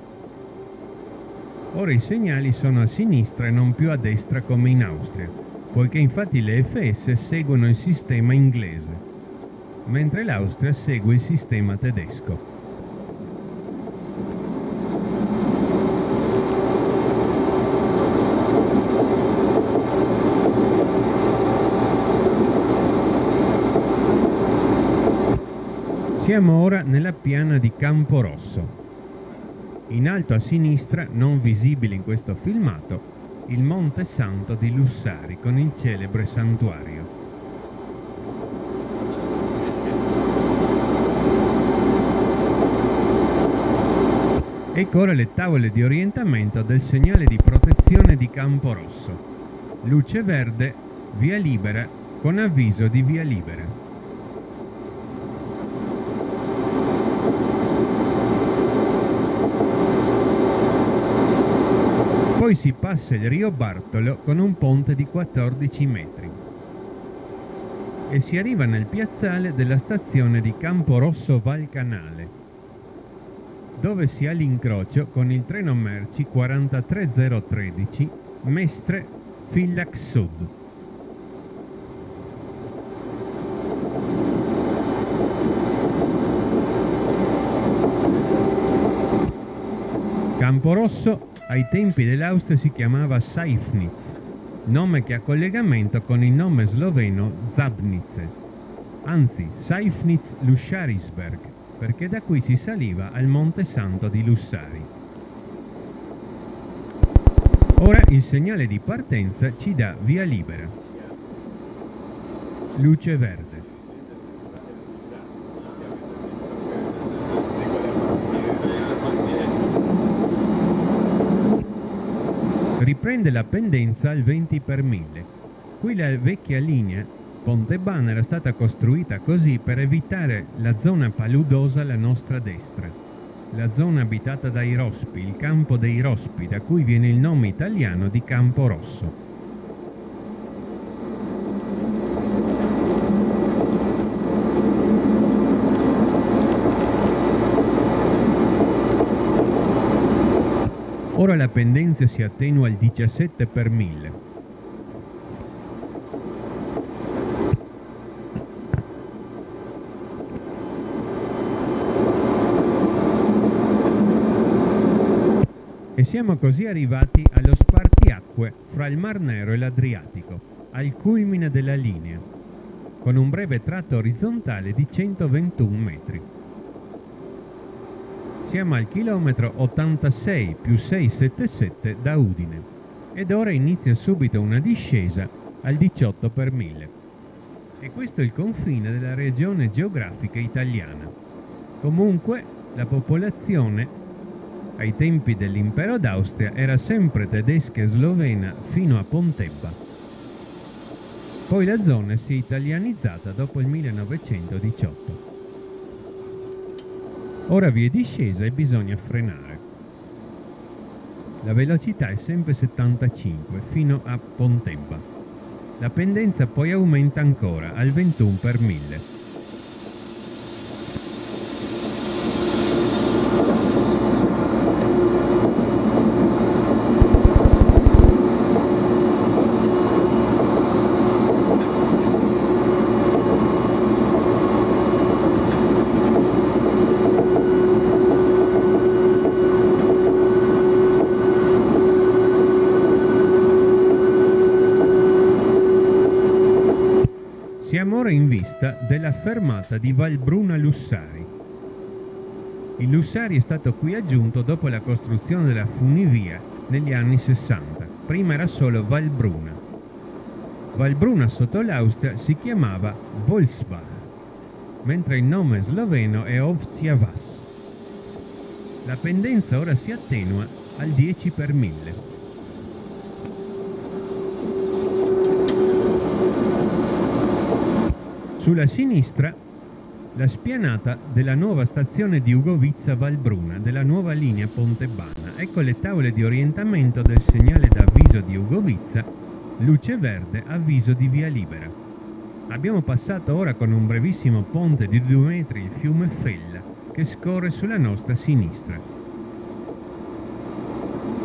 Ora i segnali sono a sinistra e non più a destra come in Austria, poiché infatti le FS seguono il sistema inglese, mentre l'Austria segue il sistema tedesco. Siamo ora nella piana di Campo Rosso. In alto a sinistra, non visibile in questo filmato, il Monte Santo di Lussari con il celebre santuario. Ecco ora le tavole di orientamento del segnale di protezione di Campo Rosso. Luce verde, via libera con avviso di via libera. Poi si passa il Rio Bartolo con un ponte di 14 metri e si arriva nel piazzale della stazione di Camporosso Valcanale, dove si ha l'incrocio con il treno merci 43013 Mestre Fillac Sud. Camporosso ai tempi dell'Austria si chiamava Seifnitz, nome che ha collegamento con il nome sloveno Zabnice, anzi Seifnitz Lusharisberg, perché da qui si saliva al Monte Santo di Lussari. Ora il segnale di partenza ci dà via libera. Luce verde. Riprende la pendenza al 20 per 1000. Qui la vecchia linea Pontebana era stata costruita così per evitare la zona paludosa alla nostra destra. la zona abitata dai rospi, il campo dei rospi, da cui viene il nome italiano di Campo Rosso. Ora la pendenza si attenua al 17 per 1000. E siamo così arrivati allo spartiacque fra il Mar Nero e l'Adriatico, al culmine della linea, con un breve tratto orizzontale di 121 metri. Siamo al chilometro 86 più 677 da Udine ed ora inizia subito una discesa al 18 per 1000. E questo è il confine della regione geografica italiana. Comunque la popolazione ai tempi dell'impero d'Austria era sempre tedesca e slovena fino a Pontebba. Poi la zona si è italianizzata dopo il 1918. Ora vi è discesa e bisogna frenare. La velocità è sempre 75 fino a Pontebba. La pendenza poi aumenta ancora al 21 per 1000. Vista della fermata di Valbruna Lussari. Il Lussari è stato qui aggiunto dopo la costruzione della funivia negli anni 60. Prima era solo Valbruna. Valbruna sotto l'Austria si chiamava Volksbach, mentre il nome sloveno è Ovcia Vas. La pendenza ora si attenua al 10 per 1000. Sulla sinistra la spianata della nuova stazione di Ugovizza Valbruna della nuova linea Pontebana. Ecco le tavole di orientamento del segnale d'avviso di Ugovizza, luce verde, avviso di via libera. Abbiamo passato ora con un brevissimo ponte di due metri il fiume Fella che scorre sulla nostra sinistra.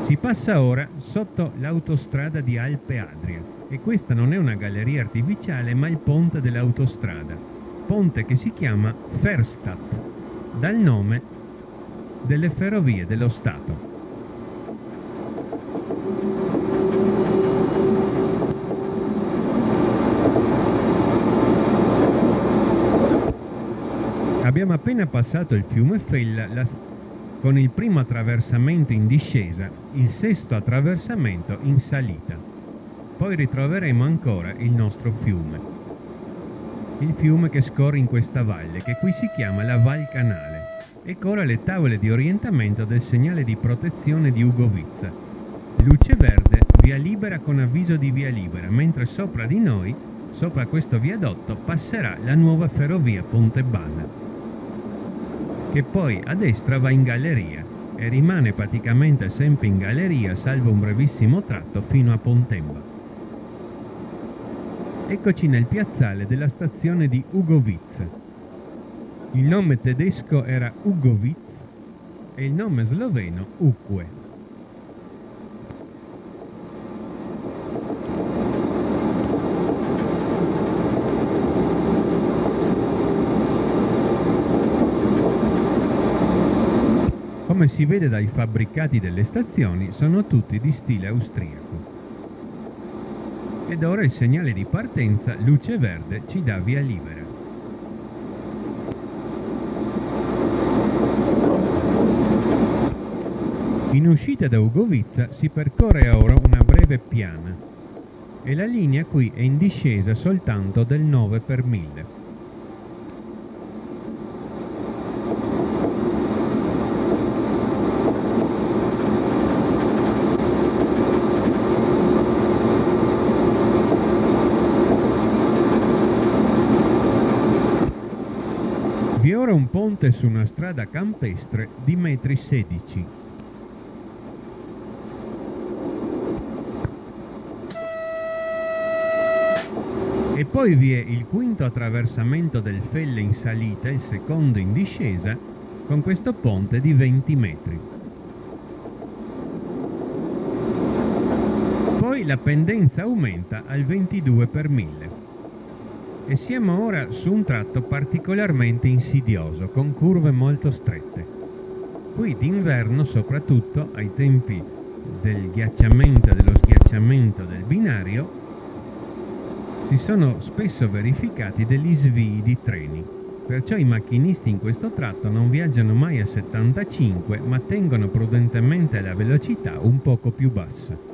Si passa ora sotto l'autostrada di Alpe Adria e questa non è una galleria artificiale ma il ponte dell'autostrada, ponte che si chiama Ferstadt, dal nome delle ferrovie dello Stato. Abbiamo appena passato il fiume Fella la, con il primo attraversamento in discesa, il sesto attraversamento in salita poi ritroveremo ancora il nostro fiume. Il fiume che scorre in questa valle, che qui si chiama la Val Canale. Ecco ora le tavole di orientamento del segnale di protezione di Ugovizza. Luce verde, via libera con avviso di via libera, mentre sopra di noi, sopra questo viadotto, passerà la nuova ferrovia Pontebana, che poi a destra va in galleria e rimane praticamente sempre in galleria salvo un brevissimo tratto fino a Pontebba. Eccoci nel piazzale della stazione di Ugovitz. Il nome tedesco era Ugovitz e il nome sloveno Ukwe. Come si vede dai fabbricati delle stazioni, sono tutti di stile austriaco ed ora il segnale di partenza luce verde ci dà via libera. In uscita da Ugovizza si percorre ora una breve piana e la linea qui è in discesa soltanto del 9 per 1000. Ora un ponte su una strada campestre di metri 16. E poi vi è il quinto attraversamento del Felle in salita e il secondo in discesa con questo ponte di 20 metri. Poi la pendenza aumenta al 22 per 1000 e siamo ora su un tratto particolarmente insidioso con curve molto strette. Qui d'inverno soprattutto ai tempi del ghiacciamento e dello sghiacciamento del binario si sono spesso verificati degli svii di treni. Perciò i macchinisti in questo tratto non viaggiano mai a 75 ma tengono prudentemente la velocità un poco più bassa.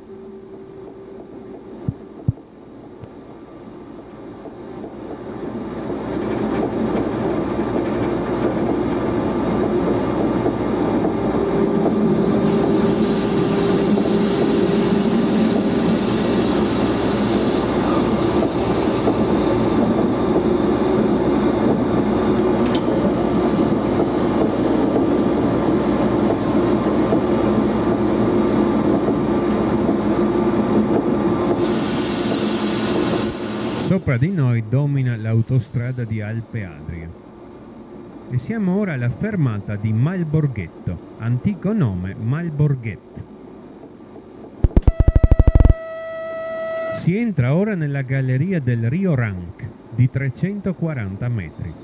Sopra di noi domina l'autostrada di Alpe Adria. E siamo ora alla fermata di Malborghetto, antico nome Malborghet. Si entra ora nella galleria del Rio Rank di 340 metri.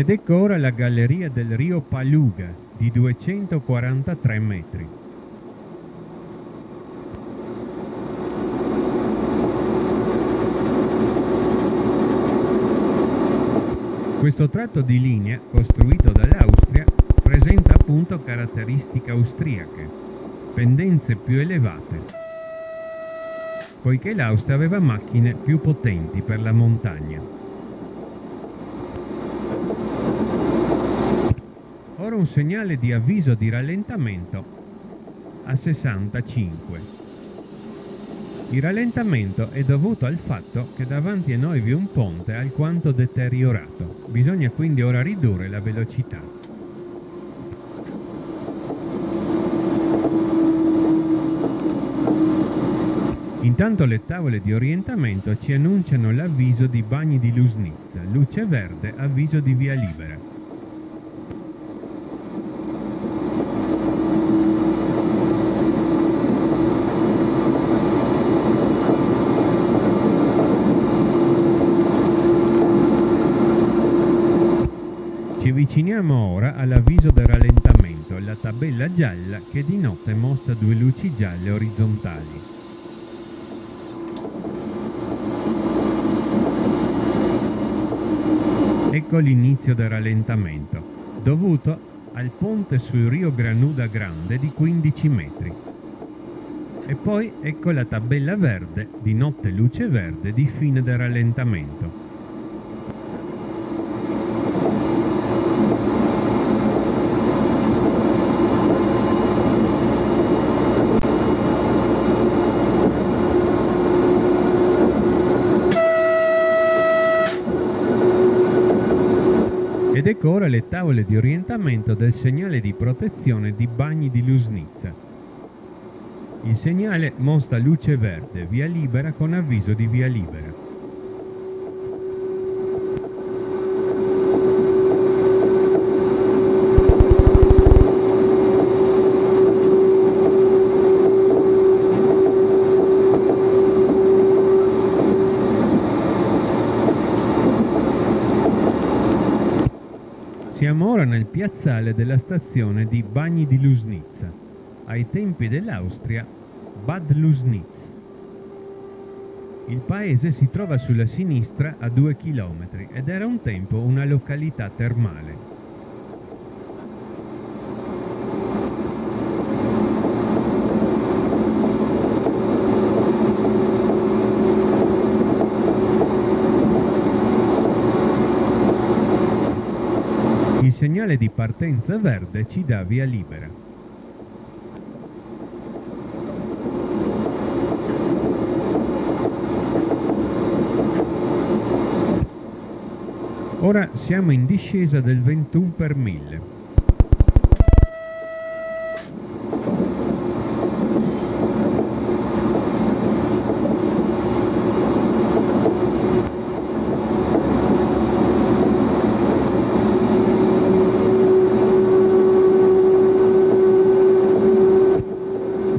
Ed ecco ora la galleria del Rio Paluga di 243 metri. Questo tratto di linea, costruito dall'Austria, presenta appunto caratteristiche austriache, pendenze più elevate, poiché l'Austria aveva macchine più potenti per la montagna. Un segnale di avviso di rallentamento a 65. Il rallentamento è dovuto al fatto che davanti a noi vi è un ponte alquanto deteriorato. Bisogna quindi ora ridurre la velocità. Intanto le tavole di orientamento ci annunciano l'avviso di Bagni di Lusnizza, luce verde, avviso di via libera. Ci avviciniamo ora all'avviso del rallentamento, la tabella gialla che di notte mostra due luci gialle orizzontali. Ecco l'inizio del rallentamento, dovuto al ponte sul Rio Granuda Grande di 15 metri. E poi ecco la tabella verde, di notte luce verde, di fine del rallentamento. Ed ecco ora le tavole di orientamento del segnale di protezione di Bagni di Lusnizza. Il segnale mostra luce verde, via libera con avviso di via libera. Siamo ora nel piazzale della stazione di Bagni di Lusnizza, ai tempi dell'Austria Bad Lusnitz. Il paese si trova sulla sinistra a due chilometri ed era un tempo una località termale. Il segnale di partenza verde ci dà via libera. Ora siamo in discesa del 21 per 1000.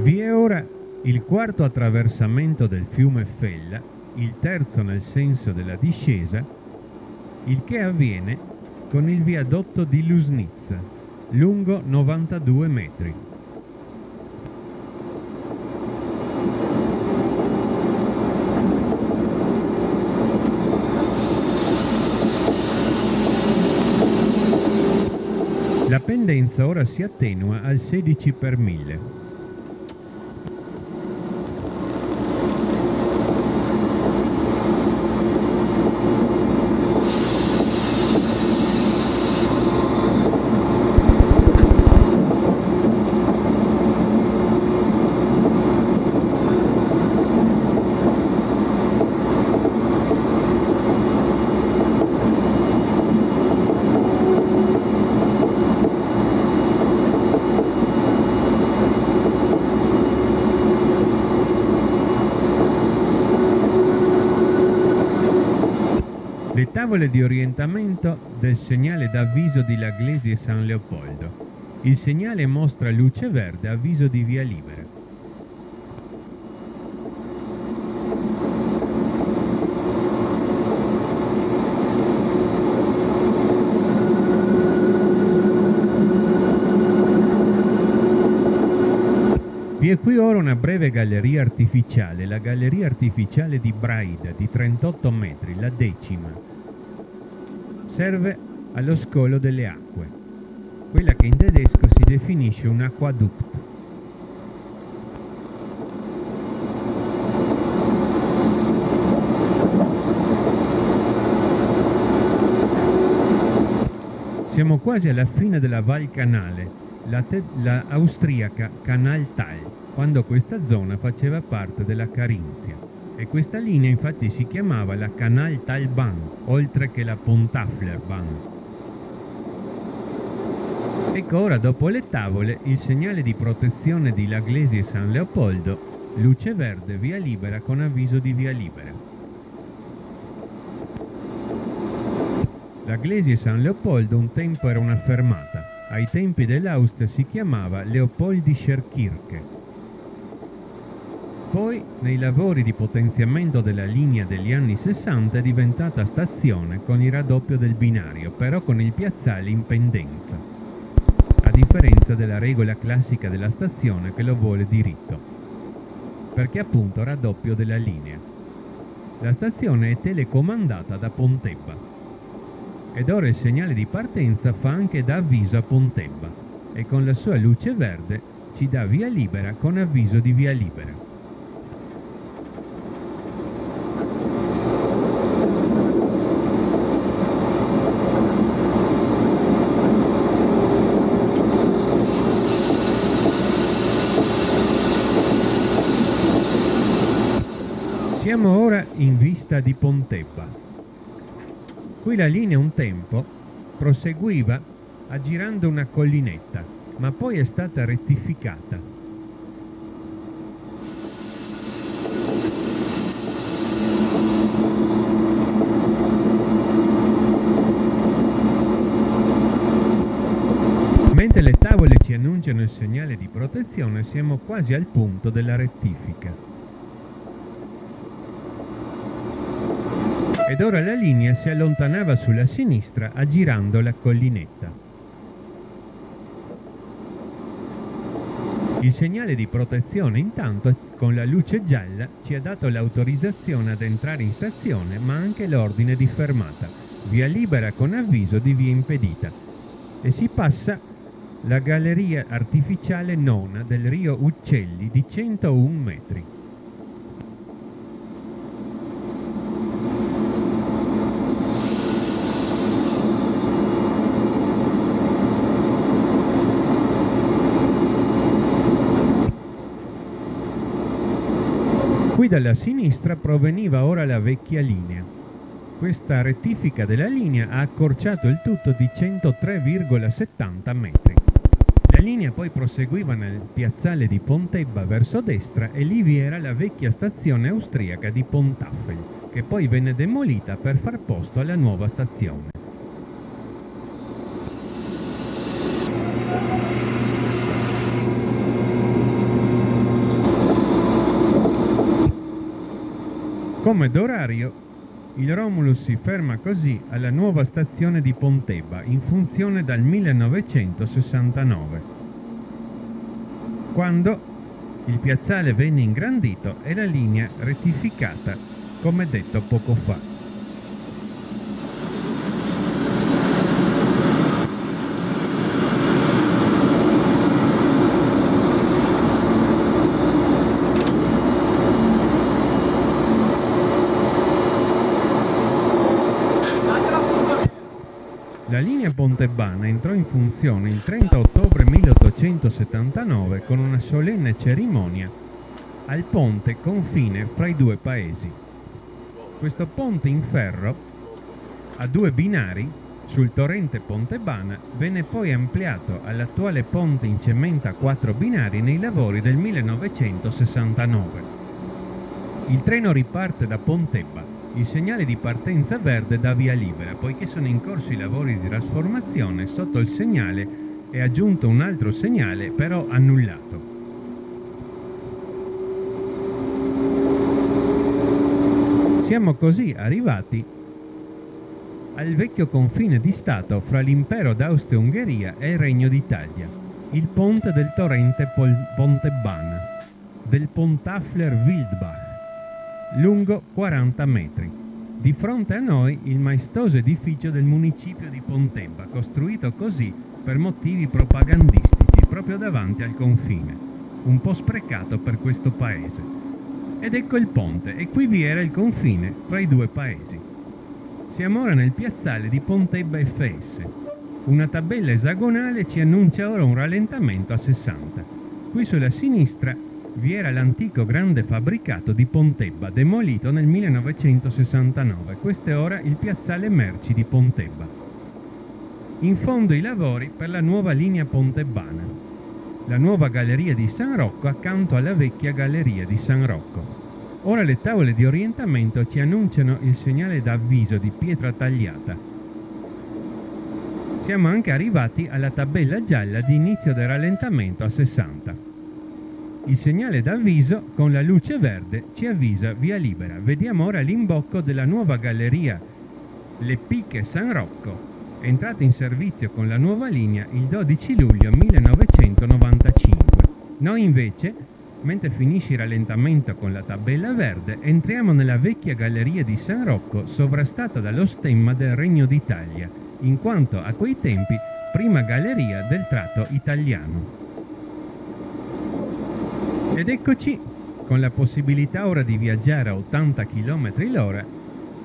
Vi è ora il quarto attraversamento del fiume Fella, il terzo nel senso della discesa, il che avviene con il viadotto di Lusnizza, lungo 92 metri. La pendenza ora si attenua al 16 per 1000. Le tavole di orientamento del segnale d'avviso di Laglesi e San Leopoldo. Il segnale mostra luce verde, avviso di via libera. Vi è qui ora una breve galleria artificiale, la galleria artificiale di Braida di 38 metri, la decima. Serve allo scolo delle acque, quella che in tedesco si definisce un aquaducto. Siamo quasi alla fine della Val Canale, la, la austriaca Kanaltal, quando questa zona faceva parte della Carinzia. E questa linea infatti si chiamava la Kanaltalbahn, oltre che la Pontaflerbahn. Ecco ora dopo le tavole il segnale di protezione di Laglesi e San Leopoldo, luce verde via libera con avviso di via libera. Laglesi e San Leopoldo un tempo era una fermata, ai tempi dell'Austria si chiamava Leopoldischer Kirche. Poi, nei lavori di potenziamento della linea degli anni 60 è diventata stazione con il raddoppio del binario, però con il piazzale in pendenza, a differenza della regola classica della stazione che lo vuole diritto, perché appunto raddoppio della linea. La stazione è telecomandata da Pontebba ed ora il segnale di partenza fa anche da avviso a Pontebba e con la sua luce verde ci dà via libera con avviso di via libera. Siamo ora in vista di Pontebba. Qui la linea un tempo proseguiva aggirando una collinetta, ma poi è stata rettificata. Mentre le tavole ci annunciano il segnale di protezione, siamo quasi al punto della rettifica. Ed ora la linea si allontanava sulla sinistra aggirando la collinetta. Il segnale di protezione intanto con la luce gialla ci ha dato l'autorizzazione ad entrare in stazione ma anche l'ordine di fermata, via libera con avviso di via impedita e si passa la galleria artificiale nona del Rio Uccelli di 101 metri. Dalla sinistra proveniva ora la vecchia linea. Questa rettifica della linea ha accorciato il tutto di 103,70 metri. La linea poi proseguiva nel piazzale di Pontebba verso destra e lì vi era la vecchia stazione austriaca di Pontaffel, che poi venne demolita per far posto alla nuova stazione. Come d'orario, il Romulus si ferma così alla nuova stazione di Pontebba, in funzione dal 1969, quando il piazzale venne ingrandito e la linea rettificata, come detto poco fa. La linea Pontebana entrò in funzione il 30 ottobre 1879 con una solenne cerimonia al ponte confine fra i due paesi. Questo ponte in ferro a due binari sul torrente Pontebana venne poi ampliato all'attuale ponte in cemento a quattro binari nei lavori del 1969. Il treno riparte da Pontebba il segnale di partenza verde dà via libera, poiché sono in corso i lavori di trasformazione, sotto il segnale è aggiunto un altro segnale, però annullato. Siamo così arrivati al vecchio confine di Stato fra l'impero d'Austria-Ungheria e il Regno d'Italia, il ponte del torrente Pol- Pontebana, del Pontafler Wildbach lungo 40 metri. Di fronte a noi il maestoso edificio del municipio di Pontebba, costruito così per motivi propagandistici proprio davanti al confine, un po' sprecato per questo paese. Ed ecco il ponte e qui vi era il confine tra i due paesi. Siamo ora nel piazzale di Pontebba FS. Una tabella esagonale ci annuncia ora un rallentamento a 60. Qui sulla sinistra vi era l'antico grande fabbricato di Pontebba, demolito nel 1969. Questo è ora il piazzale merci di Pontebba. In fondo i lavori per la nuova linea pontebbana, la nuova galleria di San Rocco accanto alla vecchia galleria di San Rocco. Ora le tavole di orientamento ci annunciano il segnale d'avviso di pietra tagliata. Siamo anche arrivati alla tabella gialla di inizio del rallentamento a 60. Il segnale d'avviso con la luce verde ci avvisa via libera. Vediamo ora l'imbocco della nuova galleria Le Picche San Rocco, entrata in servizio con la nuova linea il 12 luglio 1995. Noi invece, mentre finisce il rallentamento con la tabella verde, entriamo nella vecchia galleria di San Rocco sovrastata dallo stemma del Regno d'Italia, in quanto a quei tempi prima galleria del tratto italiano. Ed eccoci, con la possibilità ora di viaggiare a 80 km l'ora,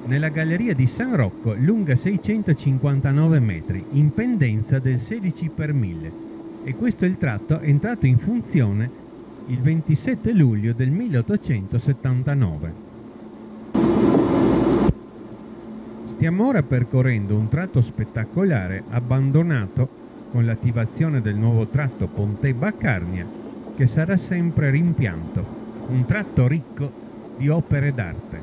nella galleria di San Rocco, lunga 659 metri, in pendenza del 16 per 1000. E questo è il tratto entrato in funzione il 27 luglio del 1879. Stiamo ora percorrendo un tratto spettacolare abbandonato con l'attivazione del nuovo tratto Pontebba-Carnia che sarà sempre rimpianto, un tratto ricco di opere d'arte.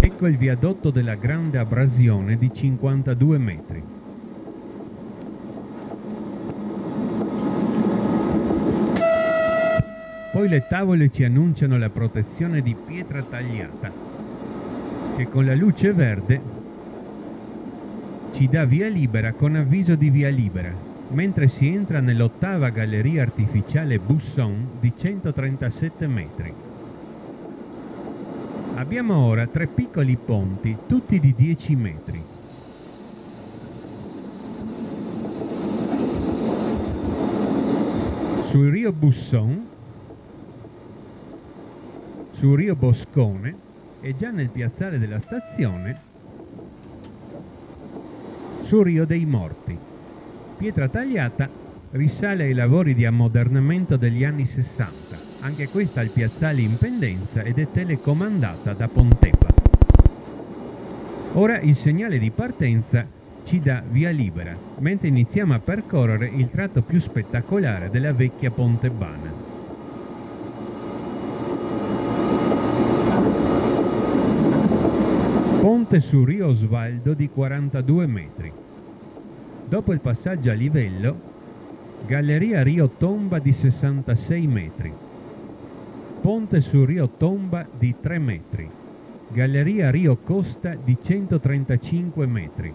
Ecco il viadotto della grande abrasione di 52 metri. Poi le tavole ci annunciano la protezione di pietra tagliata che con la luce verde ci dà via libera con avviso di via libera, mentre si entra nell'ottava galleria artificiale Busson di 137 metri. Abbiamo ora tre piccoli ponti, tutti di 10 metri. Sul Rio Busson, sul Rio Boscone e già nel piazzale della stazione sul Rio dei Morti. Pietra tagliata risale ai lavori di ammodernamento degli anni 60, anche questa al piazzale in pendenza ed è telecomandata da Pontepa. Ora il segnale di partenza ci dà via libera, mentre iniziamo a percorrere il tratto più spettacolare della vecchia Pontebana. Ponte su Rio Osvaldo di 42 metri. Dopo il passaggio a livello, Galleria Rio Tomba di 66 metri. Ponte su Rio Tomba di 3 metri. Galleria Rio Costa di 135 metri.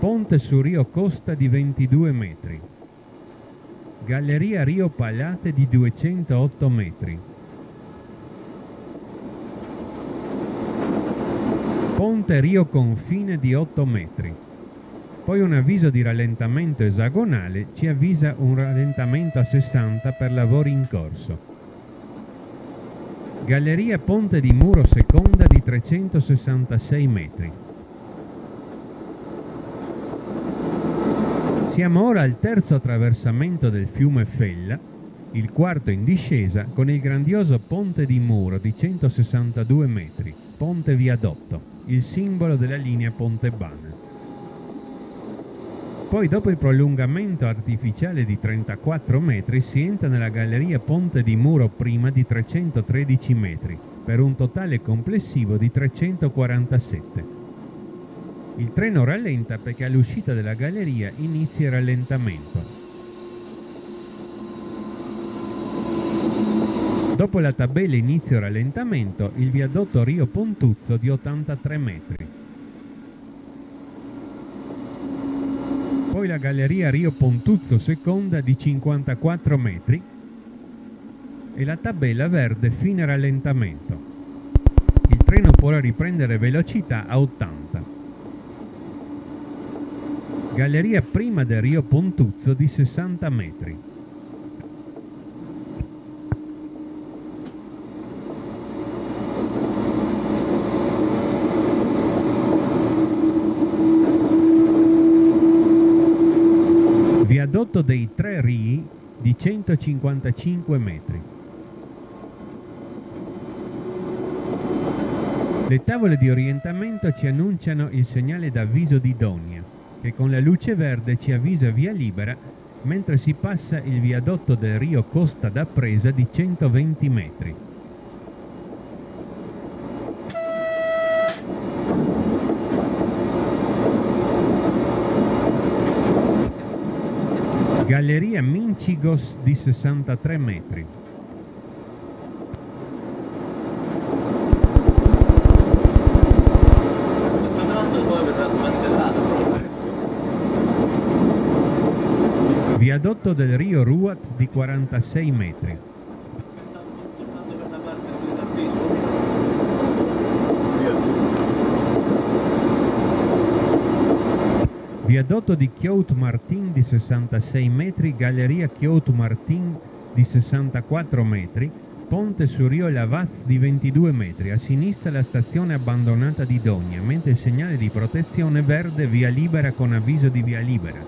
Ponte su Rio Costa di 22 metri. Galleria Rio Palate di 208 metri. Ponte Rio Confine di 8 metri. Poi un avviso di rallentamento esagonale ci avvisa un rallentamento a 60 per lavori in corso. Galleria Ponte di Muro Seconda di 366 metri. Siamo ora al terzo attraversamento del fiume Fella, il quarto in discesa con il grandioso ponte di muro di 162 metri, ponte viadotto il simbolo della linea Pontebana. Poi dopo il prolungamento artificiale di 34 metri si entra nella galleria Ponte di Muro prima di 313 metri, per un totale complessivo di 347. Il treno rallenta perché all'uscita della galleria inizia il rallentamento. Dopo la tabella inizio rallentamento, il viadotto Rio Pontuzzo di 83 metri. Poi la galleria Rio Pontuzzo seconda di 54 metri e la tabella verde fine rallentamento. Il treno può riprendere velocità a 80. Galleria prima del Rio Pontuzzo di 60 metri. Viadotto dei tre rii di 155 metri. Le tavole di orientamento ci annunciano il segnale d'avviso di Donia, che con la luce verde ci avvisa via libera mentre si passa il viadotto del Rio Costa da Presa di 120 metri. Galleria Mincigos di 63 metri. Viadotto del Rio Ruat di 46 metri.
Pensavo fosse tornato per la parte sull'avviso.
Viadotto di Chiot Martin di 66 metri, Galleria Chiot Martin di 64 metri, Ponte su Rio Lavaz di 22 metri, a sinistra la stazione abbandonata di Dogna, mentre il segnale di protezione verde via libera con avviso di via libera.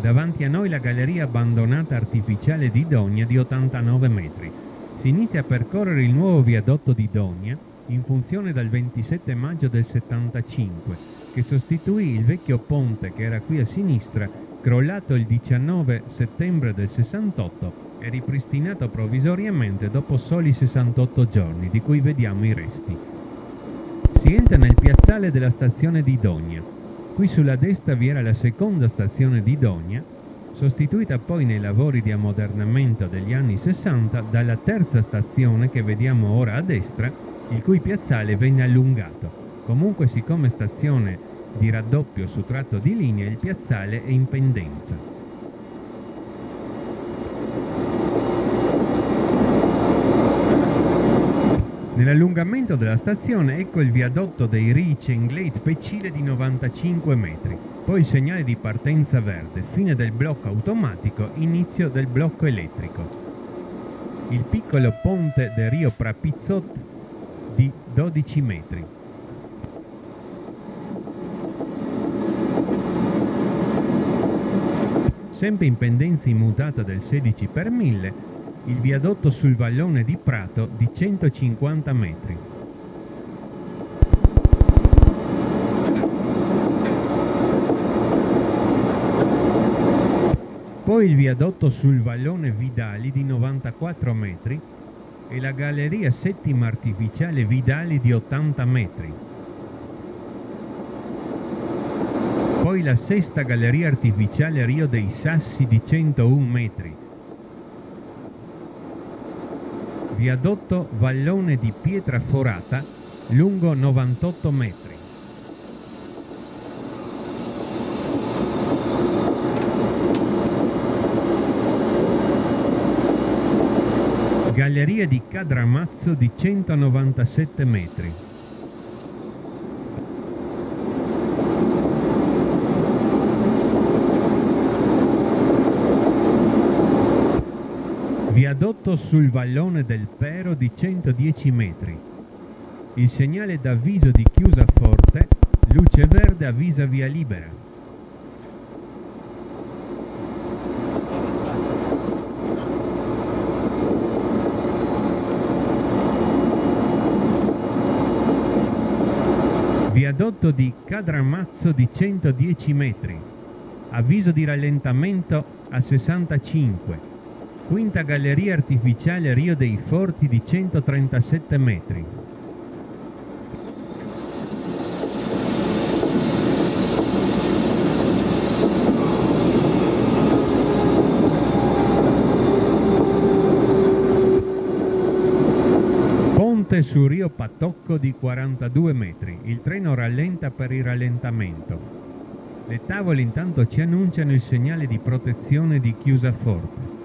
Davanti a noi la galleria abbandonata artificiale di Dogna di 89 metri. Si inizia a percorrere il nuovo viadotto di Dogna in funzione dal 27 maggio del 75 che sostituì il vecchio ponte che era qui a sinistra, crollato il 19 settembre del 68 e ripristinato provvisoriamente dopo soli 68 giorni, di cui vediamo i resti. Si entra nel piazzale della stazione di Dogna. Qui sulla destra vi era la seconda stazione di Dogna, sostituita poi nei lavori di ammodernamento degli anni 60 dalla terza stazione che vediamo ora a destra il cui piazzale venne allungato. Comunque, siccome stazione di raddoppio su tratto di linea, il piazzale è in pendenza. Nell'allungamento della stazione ecco il viadotto dei Rice Inglade Pecile di 95 metri, poi il segnale di partenza verde, fine del blocco automatico, inizio del blocco elettrico. Il piccolo ponte del Rio Prapizzot di 12 metri. Sempre in pendenza immutata del 16 per 1000, il viadotto sul vallone di Prato di 150 metri. Poi il viadotto sul vallone Vidali di 94 metri e la galleria settima artificiale Vidali di 80 metri. Poi la sesta galleria artificiale Rio dei Sassi di 101 metri. Viadotto Vallone di Pietra Forata lungo 98 metri. Galleria di Cadramazzo di 197 metri. Viadotto sul vallone del Pero di 110 metri. Il segnale d'avviso di chiusa forte, luce verde avvisa via libera. Viadotto di Cadramazzo di 110 metri. Avviso di rallentamento a 65. Quinta galleria artificiale Rio dei Forti di 137 metri. Ponte su Rio Patocco di 42 metri. Il treno rallenta per il rallentamento. Le tavole intanto ci annunciano il segnale di protezione di chiusa forte.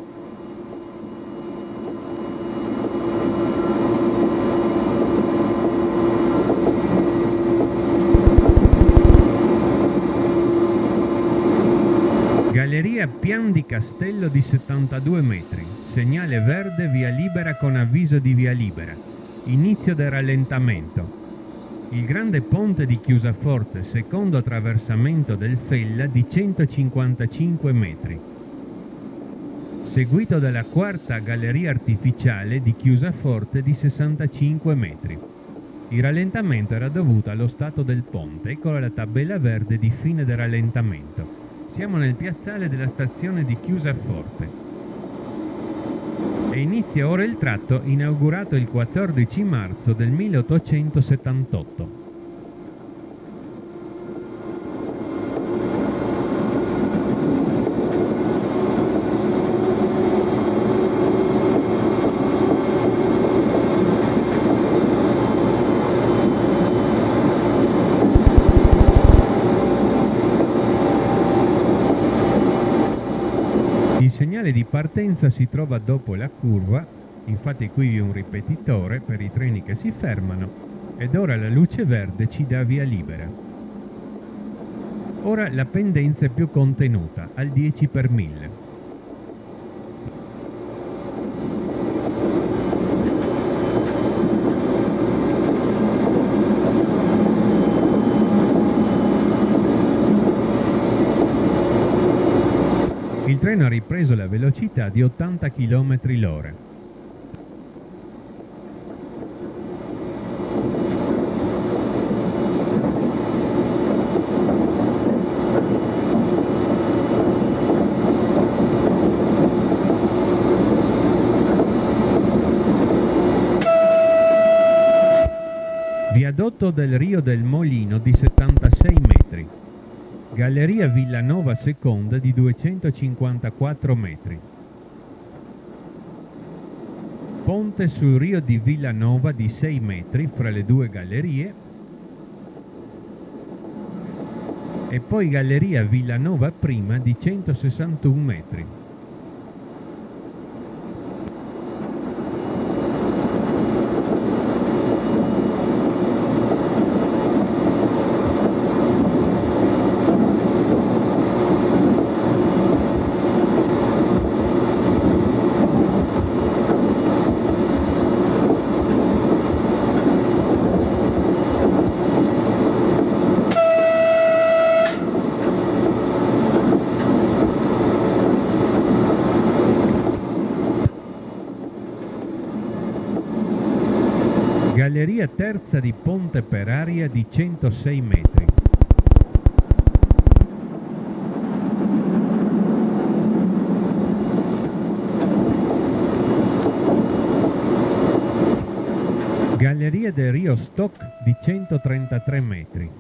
Galleria Pian di Castello di 72 metri. Segnale verde via libera con avviso di via libera. Inizio del rallentamento. Il grande ponte di Chiusaforte, secondo attraversamento del Fella di 155 metri. Seguito dalla quarta galleria artificiale di Chiusaforte di 65 metri. Il rallentamento era dovuto allo stato del ponte, eccola la tabella verde di fine del rallentamento. Siamo nel piazzale della stazione di Chiusaforte e inizia ora il tratto inaugurato il 14 marzo del 1878. Il segnale di partenza si trova dopo la curva, infatti qui vi è un ripetitore per i treni che si fermano ed ora la luce verde ci dà via libera. Ora la pendenza è più contenuta, al 10 per 1000. Il treno ha ripreso la velocità di 80 km l'ora. Viadotto del Rio del Molino di 76 metri. Galleria Villanova Seconda di 254 metri. ponte sul Rio di Villanova di 6 metri fra le due gallerie e poi galleria Villanova prima di 161 metri. Galleria terza di Ponte per aria di 106 metri. Galleria del Rio Stock di 133 metri.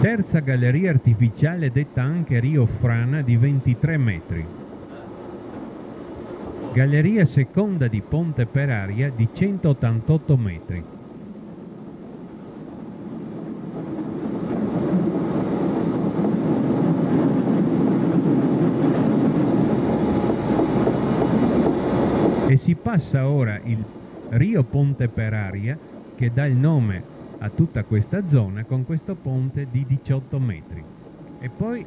Terza galleria artificiale detta anche Rio Frana di 23 metri. Galleria seconda di Ponte per aria di 188 metri. E si passa ora il Rio Ponte per aria che dà il nome a tutta questa zona con questo ponte di 18 metri. E poi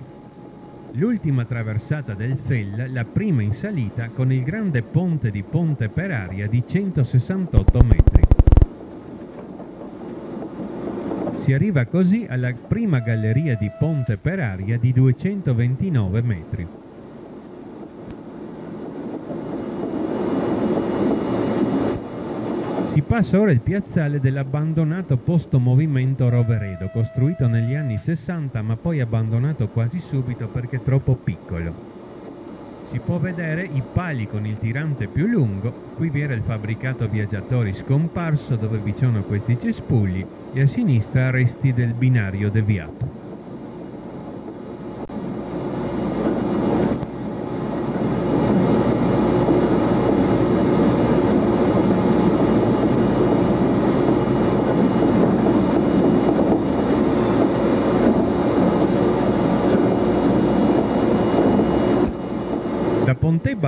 l'ultima traversata del Fella, la prima in salita con il grande ponte di Ponte per aria di 168 metri. Si arriva così alla prima galleria di Ponte per aria di 229 metri. Si passa ora il piazzale dell'abbandonato posto movimento Roveredo, costruito negli anni 60 ma poi abbandonato quasi subito perché troppo piccolo. Si può vedere i pali con il tirante più lungo, qui vi era il fabbricato viaggiatori scomparso dove vi sono questi cespugli e a sinistra resti del binario deviato. Da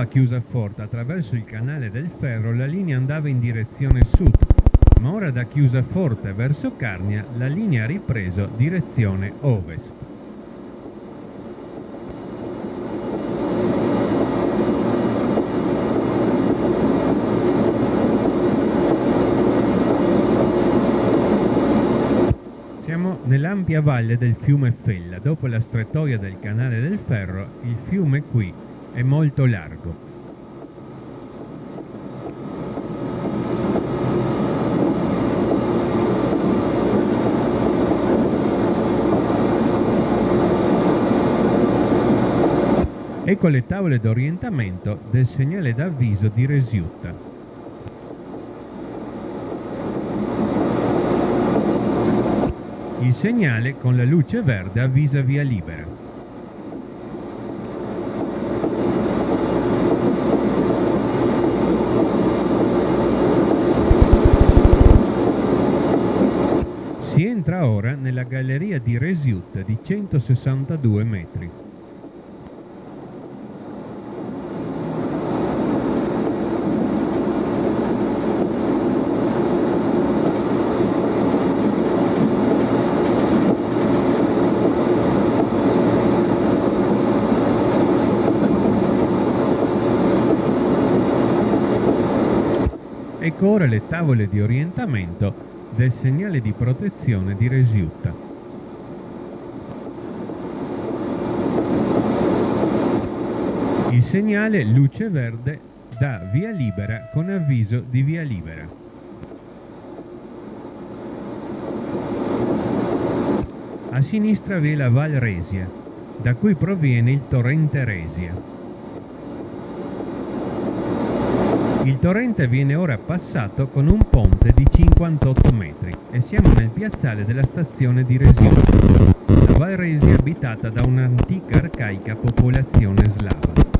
Pontebba a Chiusaforte attraverso il canale del Ferro la linea andava in direzione sud, ma ora da Chiusaforte verso Carnia la linea ha ripreso direzione ovest. Nell'ampia valle del fiume Fella. Dopo la strettoia del canale del Ferro, il fiume qui è molto largo. Ecco le tavole d'orientamento del segnale d'avviso di Resiutta. Il segnale con la luce verde avvisa via libera. Si entra ora nella galleria di Resiut di 162 metri. Ecco ora le tavole di orientamento del segnale di protezione di Resiutta. Segnale luce verde dà via libera con avviso di via libera. A sinistra vi è la Val Resia, da cui proviene il torrente Resia. Il torrente viene ora passato con un ponte di 58 metri e siamo nel piazzale della stazione di Resino. La Val Resi è abitata da un'antica arcaica popolazione slava.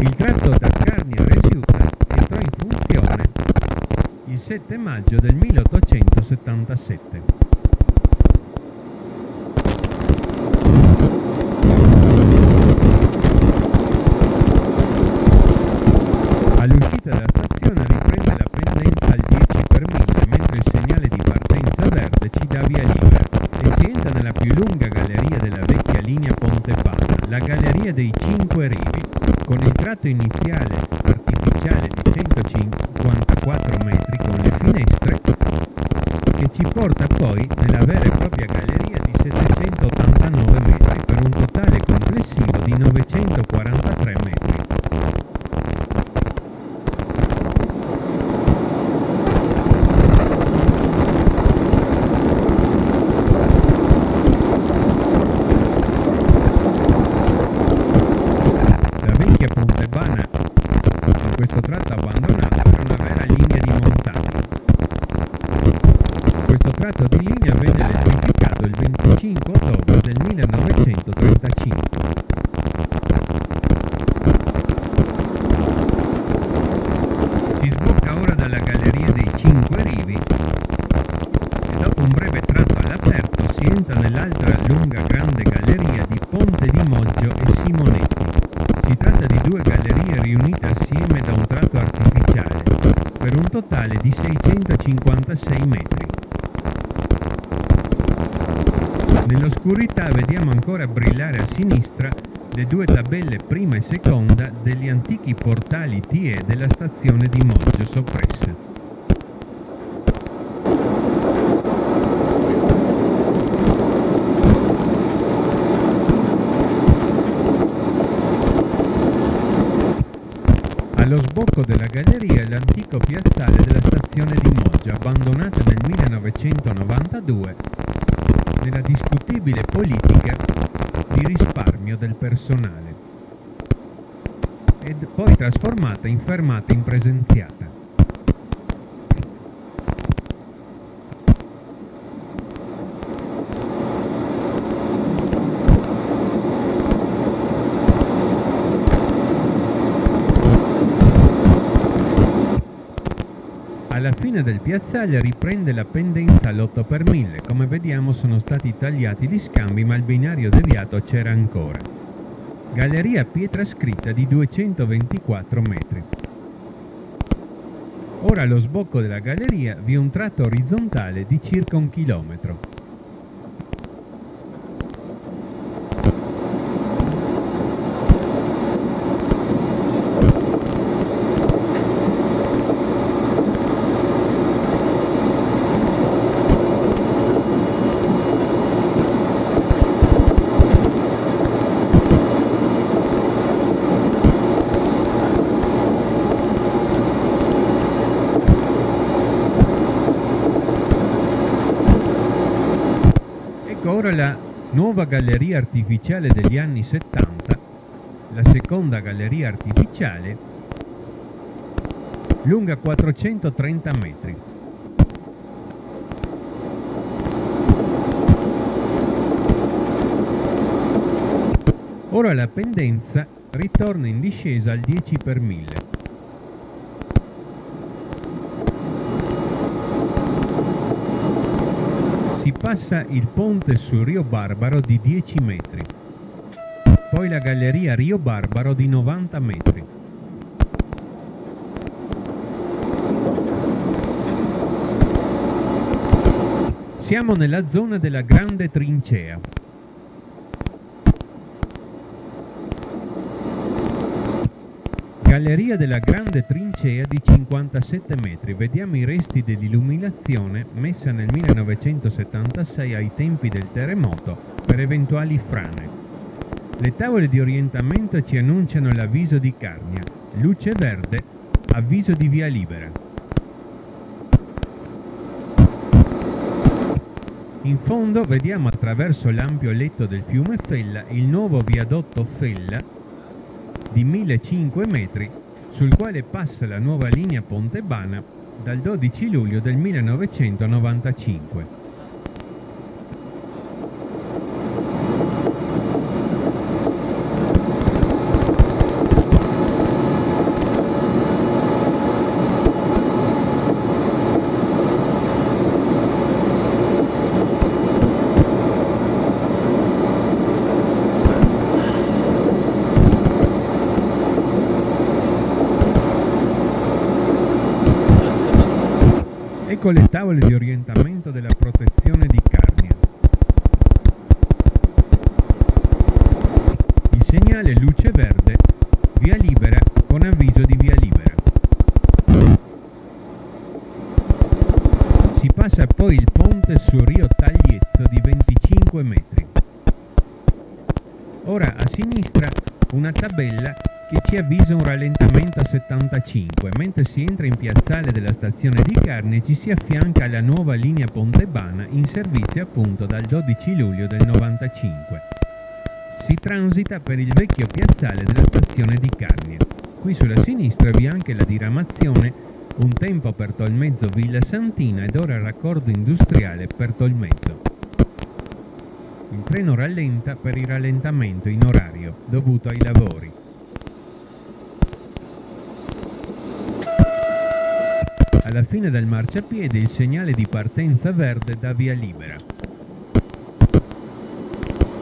Il tratto da Carnia a Resiuta entrò in funzione il 7 maggio del 1877. All'uscita dalla stazione riprende la pendenza al 10 per 1000 mentre il segnale di partenza verde ci dà via libera e si entra nella più lunga galleria della vecchia linea Pontebana, la galleria dei Cinque Rivi, con il tratto iniziale artificiale di 154 metri con le finestre che ci porta poi nella vera e propria galleria di 789 metri per un totale complessivo di 943 metri. La vecchia Pontebana, in questo tratto abbandonato, era una vera linea di montagna. Questo tratto di linea venne elettrificato il 25 ottobre del 1935. Si sbocca ora dalla galleria dei Cinque Rivi e dopo un breve tratto all'aperto si entra nell'altra lunga grande galleria di Ponte di Moggio e Simonetti. Si tratta di due gallerie riunite assieme da un tratto artificiale, per un totale di 656 metri. Nell'oscurità vediamo ancora brillare a sinistra le due tabelle prima e seconda degli antichi portali TE della stazione di Moggio soppresse. Allo sbocco della galleria è l'antico piazzale della stazione di Moggia, abbandonata nel 1992 nella discutibile politica di risparmio del personale ed poi trasformata in fermata impresenziata. Alla piazzale riprende la pendenza all'8 per 1000, come vediamo sono stati tagliati gli scambi ma il binario deviato c'era ancora. Galleria pietra scritta di 224 metri. Ora allo sbocco della galleria vi è un tratto orizzontale di circa un chilometro. Ecco ora la nuova galleria artificiale degli anni 70, la seconda galleria artificiale, lunga 430 metri. Ora la pendenza ritorna in discesa al 10 per 1000. Si passa il ponte sul Rio Barbaro di 10 metri, poi la galleria Rio Barbaro di 90 metri. Siamo nella zona della Grande Trincea. Galleria della Grande Trincea di 57 metri. Vediamo i resti dell'illuminazione messa nel 1976 ai tempi del terremoto per eventuali frane. Le tavole di orientamento ci annunciano l'avviso di Carnia. Luce verde, avviso di via libera. In fondo vediamo attraverso l'ampio letto del fiume Fella il nuovo viadotto Fella di 1500 metri sul quale passa la nuova linea Pontebana dal 12 luglio del 1995. Tavole di orientamento della protezione di Carnia. Il segnale luce verde, via libera con avviso di via libera. Si passa poi il ponte sul Rio Tagliezzo di 25 metri. Ora a sinistra una tabella che ci avvisa un rallentamento a 75, mentre si entra in piazzale della stazione di Carne ci si affianca alla nuova linea Pontebana in servizio appunto dal 12 luglio del 95. Si transita per il vecchio piazzale della stazione di Carnia. Qui sulla sinistra vi è anche la diramazione, un tempo per Tolmezzo Villa Santina ed ora raccordo industriale per Tolmezzo. Il treno rallenta per il rallentamento in orario dovuto ai lavori. Alla fine del marciapiede il segnale di partenza verde dà via libera.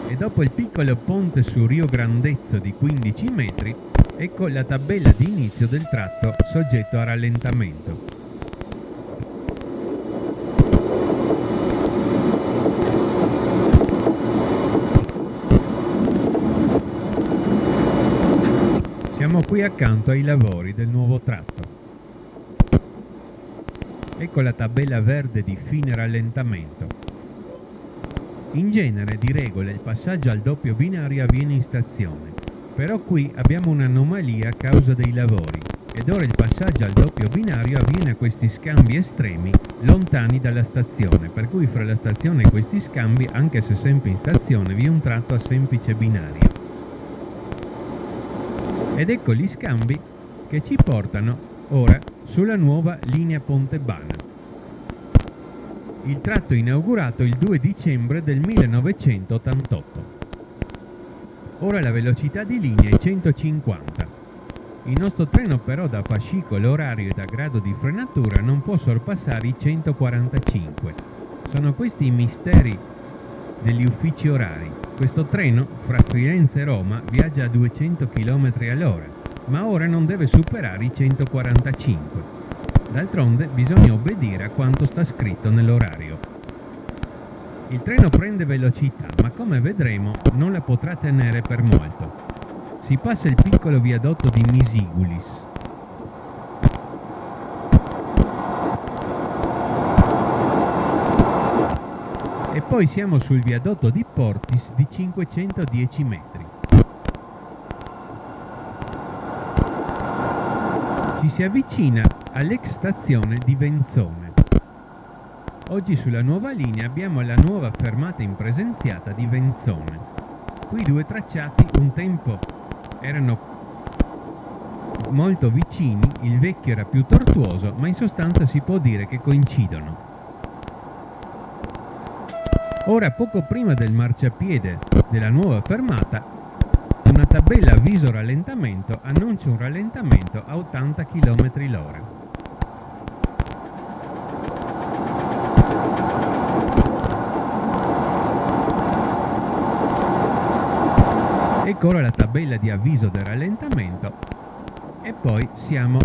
E dopo il piccolo ponte su Rio Grandezzo di 15 metri, ecco la tabella di inizio del tratto soggetto a rallentamento. Siamo qui accanto ai lavori del nuovo tratto. Ecco la tabella verde di fine rallentamento. In genere, di regola, il passaggio al doppio binario avviene in stazione, però qui abbiamo un'anomalia a causa dei lavori ed ora il passaggio al doppio binario avviene a questi scambi estremi lontani dalla stazione, per cui fra la stazione e questi scambi, anche se sempre in stazione, vi è un tratto a semplice binario. Ed ecco gli scambi che ci portano ora sulla nuova linea Pontebana. Il tratto inaugurato il 2 dicembre del 1988. Ora la velocità di linea è 150. Il nostro treno però da fascicolo orario e da grado di frenatura non può sorpassare i 145. Sono questi i misteri degli uffici orari. Questo treno fra Firenze e Roma viaggia a 200 km all'ora ma ora non deve superare i 145. D'altronde bisogna obbedire a quanto sta scritto nell'orario. Il treno prende velocità, ma come vedremo non la potrà tenere per molto. Si passa il piccolo viadotto di Misigulis. E poi siamo sul viadotto di Portis di 510 metri. Ci si avvicina all'ex stazione di Venzone. Oggi sulla nuova linea abbiamo la nuova fermata in presenziata di Venzone. Qui due tracciati un tempo erano molto vicini, il vecchio era più tortuoso, ma in sostanza si può dire che coincidono. Ora, poco prima del marciapiede della nuova fermata, tabella avviso rallentamento annuncia un rallentamento a 80 km l'ora. Ecco ora la tabella di avviso del rallentamento e poi siamo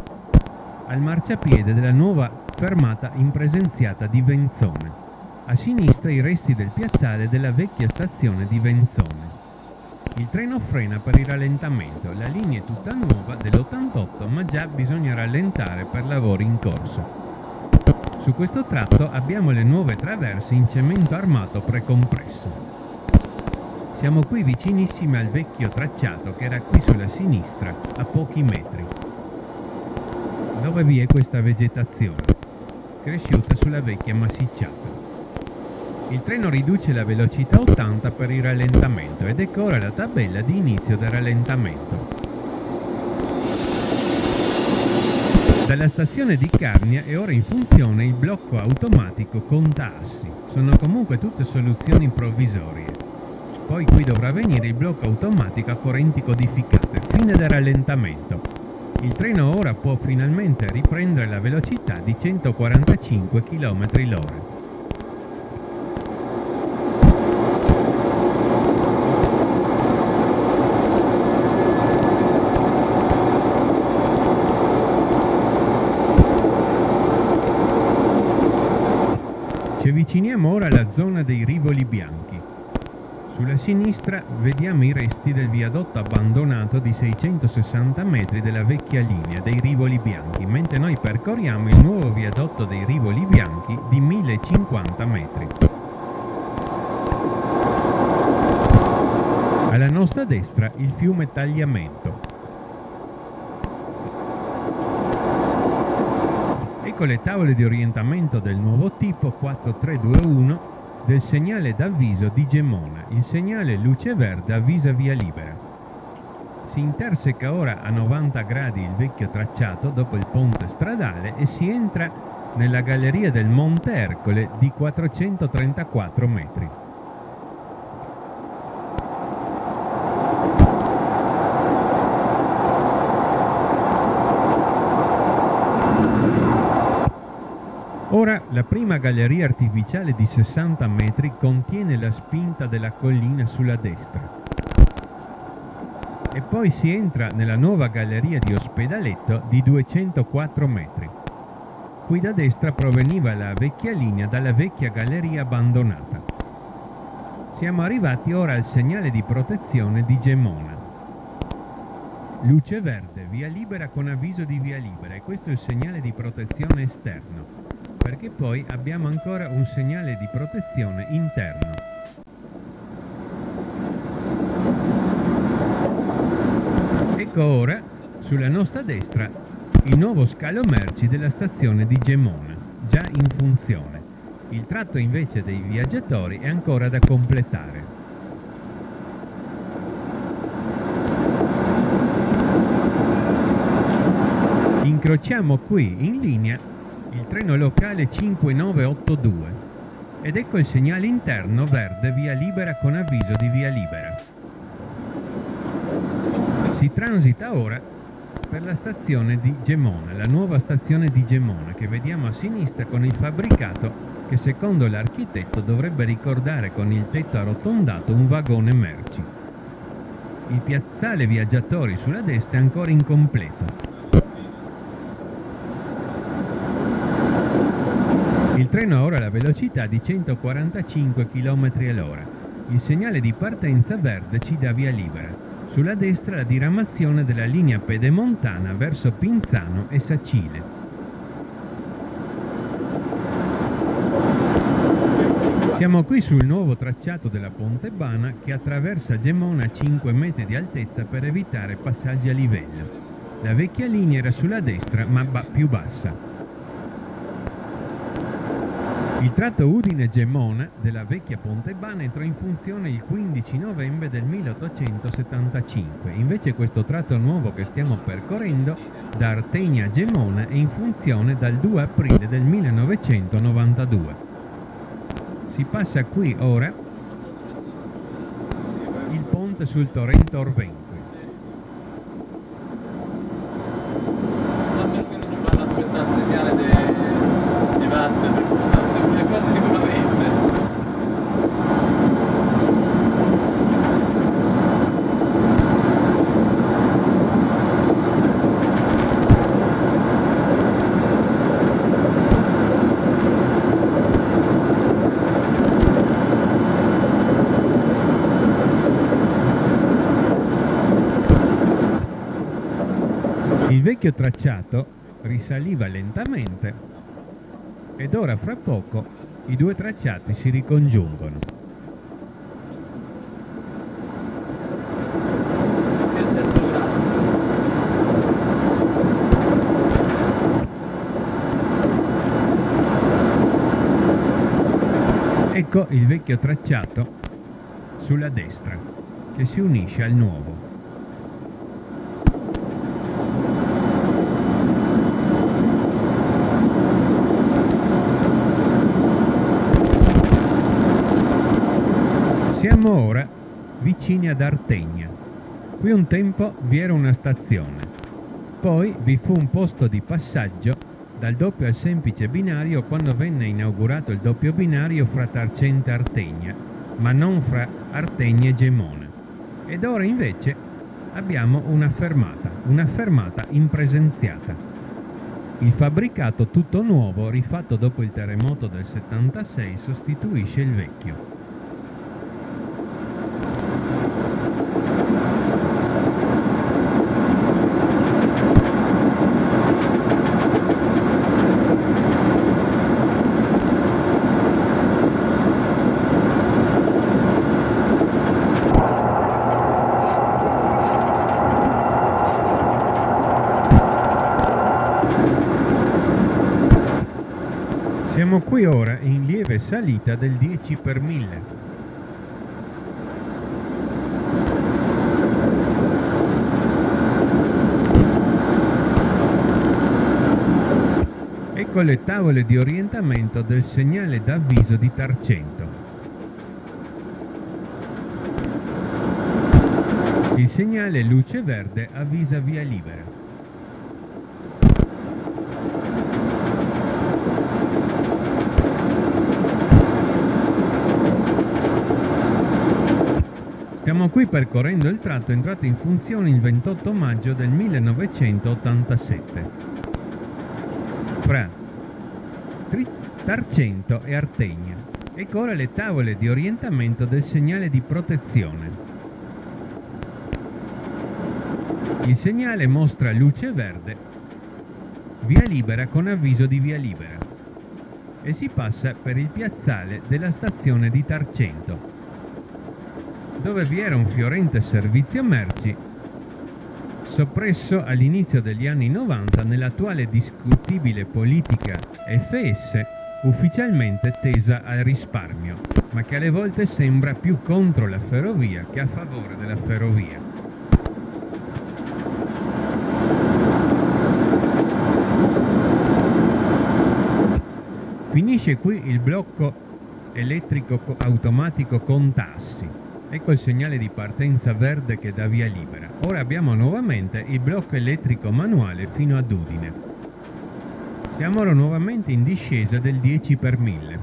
al marciapiede della nuova fermata impresenziata di Venzone. A sinistra i resti del piazzale della vecchia stazione di Venzone. Il treno frena per il rallentamento, la linea è tutta nuova dell'88 ma già bisogna rallentare per lavori in corso. Su questo tratto abbiamo le nuove traverse in cemento armato precompresso. Siamo qui vicinissimi al vecchio tracciato che era qui sulla sinistra, a pochi metri. Dove vi è questa vegetazione? Cresciuta sulla vecchia massicciata. Il treno riduce la velocità 80 per il rallentamento ed ecco ora la tabella di inizio del rallentamento. Dalla stazione di Carnia è ora in funzione il blocco automatico conta assi. Sono comunque tutte soluzioni provvisorie. Poi qui dovrà venire il blocco automatico a correnti codificate, fine del rallentamento. Il treno ora può finalmente riprendere la velocità di 145 km l'ora. Avviciniamo ora alla zona dei rivoli bianchi. Sulla sinistra vediamo i resti del viadotto abbandonato di 660 metri della vecchia linea dei rivoli bianchi, mentre noi percorriamo il nuovo viadotto dei rivoli bianchi di 1050 metri. Alla nostra destra il fiume Tagliamento, Le tavole di orientamento del nuovo tipo 4321 del segnale d'avviso di Gemona. Il segnale luce verde avvisa via libera. Si interseca ora a 90 gradi il vecchio tracciato dopo il ponte stradale e si entra nella galleria del Monte Ercole di 434 metri. Ora la prima galleria artificiale di 60 metri contiene la spinta della collina sulla destra. E poi si entra nella nuova galleria di Ospedaletto di 204 metri. Qui da destra proveniva la vecchia linea dalla vecchia galleria abbandonata. Siamo arrivati ora al segnale di protezione di Gemona. Luce verde, via libera con avviso di via libera e questo è il segnale di protezione esterno perché poi abbiamo ancora un segnale di protezione interno. Ecco ora, sulla nostra destra, il nuovo scalo merci della stazione di Gemona, già in funzione. Il tratto invece dei viaggiatori è ancora da completare. Incrociamo qui in linea il treno locale 5982 ed ecco il segnale interno verde via libera con avviso di via libera. Si transita ora per la stazione di Gemona, la nuova stazione di Gemona che vediamo a sinistra con il fabbricato che secondo l'architetto dovrebbe ricordare con il tetto arrotondato un vagone merci. Il piazzale viaggiatori sulla destra è ancora incompleto. Treno ora la velocità di 145 km all'ora. Il segnale di partenza verde ci dà via libera. Sulla destra la diramazione della linea pedemontana verso Pinzano e Sacile. Siamo qui sul nuovo tracciato della Ponte Bana che attraversa Gemona a 5 metri di altezza per evitare passaggi a livello. La vecchia linea era sulla destra ma più bassa. Il tratto Udine-Gemona della vecchia Ponte Bana entrò in funzione il 15 novembre del 1875. Invece questo tratto nuovo che stiamo percorrendo da Artenia a Gemona è in funzione dal 2 aprile del 1992. Si passa qui ora il ponte sul torrente Orvento. vecchio tracciato risaliva lentamente ed ora fra poco i due tracciati si ricongiungono. Ecco il vecchio tracciato sulla destra che si unisce al nuovo. Vicini ad Artegna. Qui un tempo vi era una stazione. Poi vi fu un posto di passaggio dal doppio al semplice binario quando venne inaugurato il doppio binario fra Tarcente e Artegna, ma non fra Artegna e Gemona. Ed ora invece abbiamo una fermata, una fermata impresenziata. Il fabbricato tutto nuovo, rifatto dopo il terremoto del 76, sostituisce il vecchio. Siamo qui ora in lieve salita del 10 per 1000. Ecco le tavole di orientamento del segnale d'avviso di Tarcento. Il segnale luce verde avvisa via libera. Stiamo qui percorrendo il tratto entrato in funzione il 28 maggio del 1987 fra Tarcento e Artegna. Ecco ora le tavole di orientamento del segnale di protezione. Il segnale mostra luce verde, via libera con avviso di via libera e si passa per il piazzale della stazione di Tarcento dove vi era un fiorente servizio merci, soppresso all'inizio degli anni 90 nell'attuale discutibile politica FS ufficialmente tesa al risparmio, ma che alle volte sembra più contro la ferrovia che a favore della ferrovia. Finisce qui il blocco elettrico co- automatico con tassi. Ecco il segnale di partenza verde che dà via libera. Ora abbiamo nuovamente il blocco elettrico manuale fino ad Udine. Siamo ora nuovamente in discesa del 10 per 1000.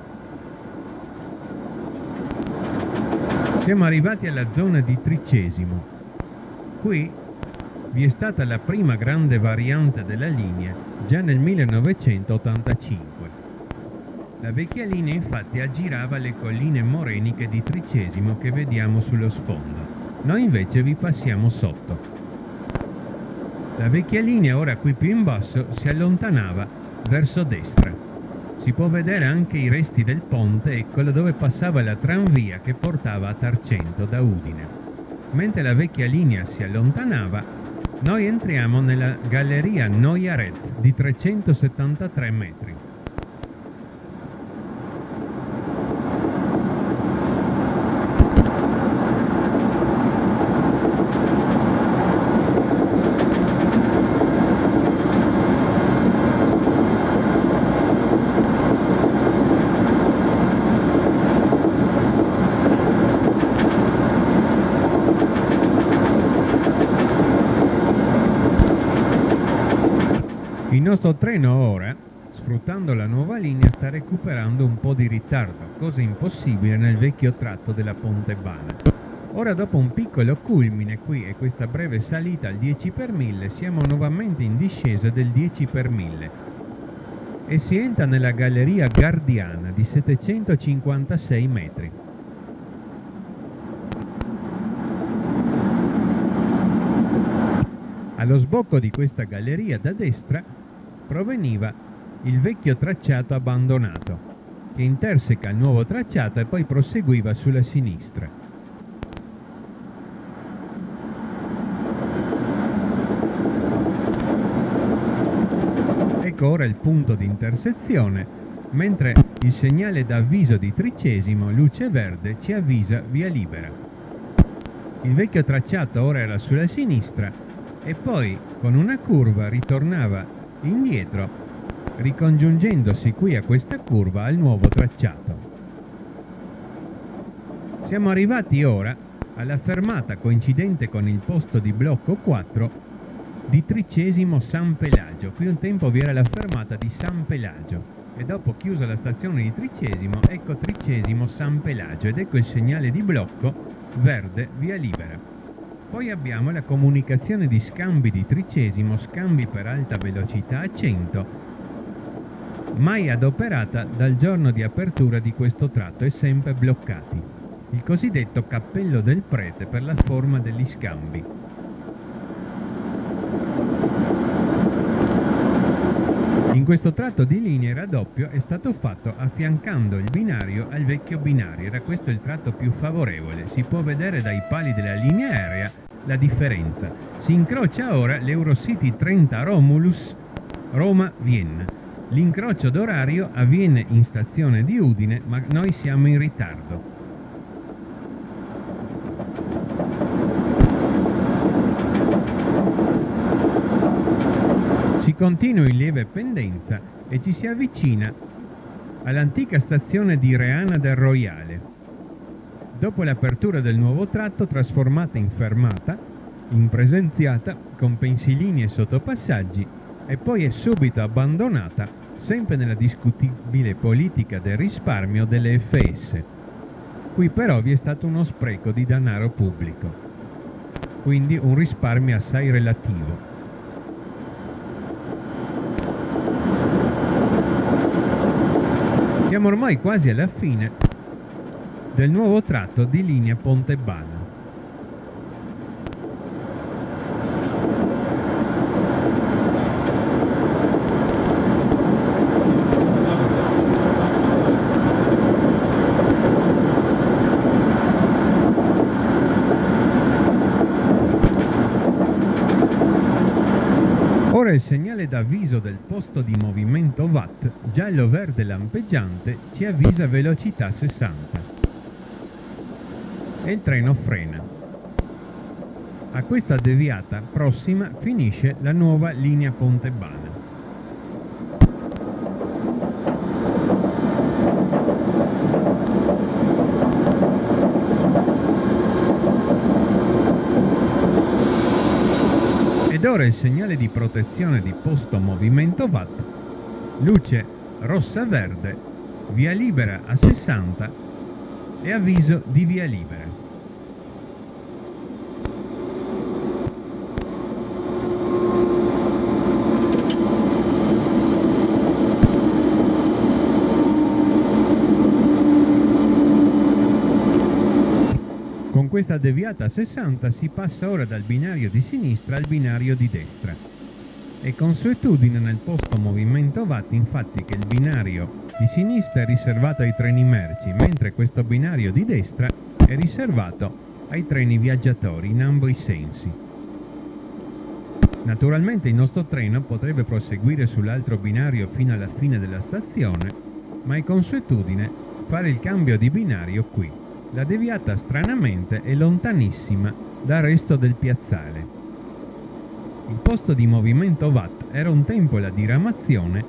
Siamo arrivati alla zona di Tricesimo. Qui vi è stata la prima grande variante della linea già nel 1985. La vecchia linea infatti aggirava le colline moreniche di Tricesimo che vediamo sullo sfondo. Noi invece vi passiamo sotto. La vecchia linea ora qui più in basso si allontanava verso destra. Si può vedere anche i resti del ponte, eccolo dove passava la tranvia che portava a Tarcento da Udine. Mentre la vecchia linea si allontanava, noi entriamo nella galleria Noyaret di 373 metri. Il nostro treno ora, sfruttando la nuova linea, sta recuperando un po' di ritardo, cosa impossibile nel vecchio tratto della Ponte Bana. Ora dopo un piccolo culmine qui e questa breve salita al 10 per 1000 siamo nuovamente in discesa del 10 per 1000 e si entra nella galleria Gardiana di 756 metri. Allo sbocco di questa galleria da destra proveniva il vecchio tracciato abbandonato, che interseca il nuovo tracciato e poi proseguiva sulla sinistra. Ecco ora il punto di intersezione, mentre il segnale d'avviso di tricesimo, luce verde, ci avvisa via libera. Il vecchio tracciato ora era sulla sinistra e poi con una curva ritornava indietro, ricongiungendosi qui a questa curva al nuovo tracciato. Siamo arrivati ora alla fermata coincidente con il posto di blocco 4 di Tricesimo San Pelagio. Qui un tempo vi era la fermata di San Pelagio e dopo chiusa la stazione di Tricesimo, ecco Tricesimo San Pelagio ed ecco il segnale di blocco verde via libera. Poi abbiamo la comunicazione di scambi di Tricesimo, scambi per alta velocità a 100, mai adoperata dal giorno di apertura di questo tratto e sempre bloccati. Il cosiddetto cappello del prete per la forma degli scambi. In questo tratto di linea raddoppio è stato fatto affiancando il binario al vecchio binario, era questo il tratto più favorevole, si può vedere dai pali della linea aerea la differenza. Si incrocia ora l'Eurocity 30 Romulus Roma-Vienna. L'incrocio d'orario avviene in stazione di Udine, ma noi siamo in ritardo. Si continua in lieve pendenza e ci si avvicina all'antica stazione di Reana del Royale. Dopo l'apertura del nuovo tratto trasformata in fermata, in presenziata con pensilini e sottopassaggi e poi è subito abbandonata sempre nella discutibile politica del risparmio delle FS. Qui però vi è stato uno spreco di denaro pubblico, quindi un risparmio assai relativo. Siamo ormai quasi alla fine del nuovo tratto di linea Pontebana. Ora il segnale d'avviso del posto di movimento watt, giallo-verde lampeggiante, ci avvisa velocità 60. E il treno frena. A questa deviata prossima finisce la nuova linea Pontebana. Ed ora il segnale di protezione di posto movimento watt, luce rossa-verde, via libera a 60 e avviso di via libera. Con questa deviata a 60 si passa ora dal binario di sinistra al binario di destra. È consuetudine nel posto movimento watt infatti che il binario di sinistra è riservato ai treni merci, mentre questo binario di destra è riservato ai treni viaggiatori in ambo i sensi. Naturalmente il nostro treno potrebbe proseguire sull'altro binario fino alla fine della stazione, ma è consuetudine fare il cambio di binario qui. La deviata stranamente è lontanissima dal resto del piazzale. Il posto di movimento watt era un tempo la diramazione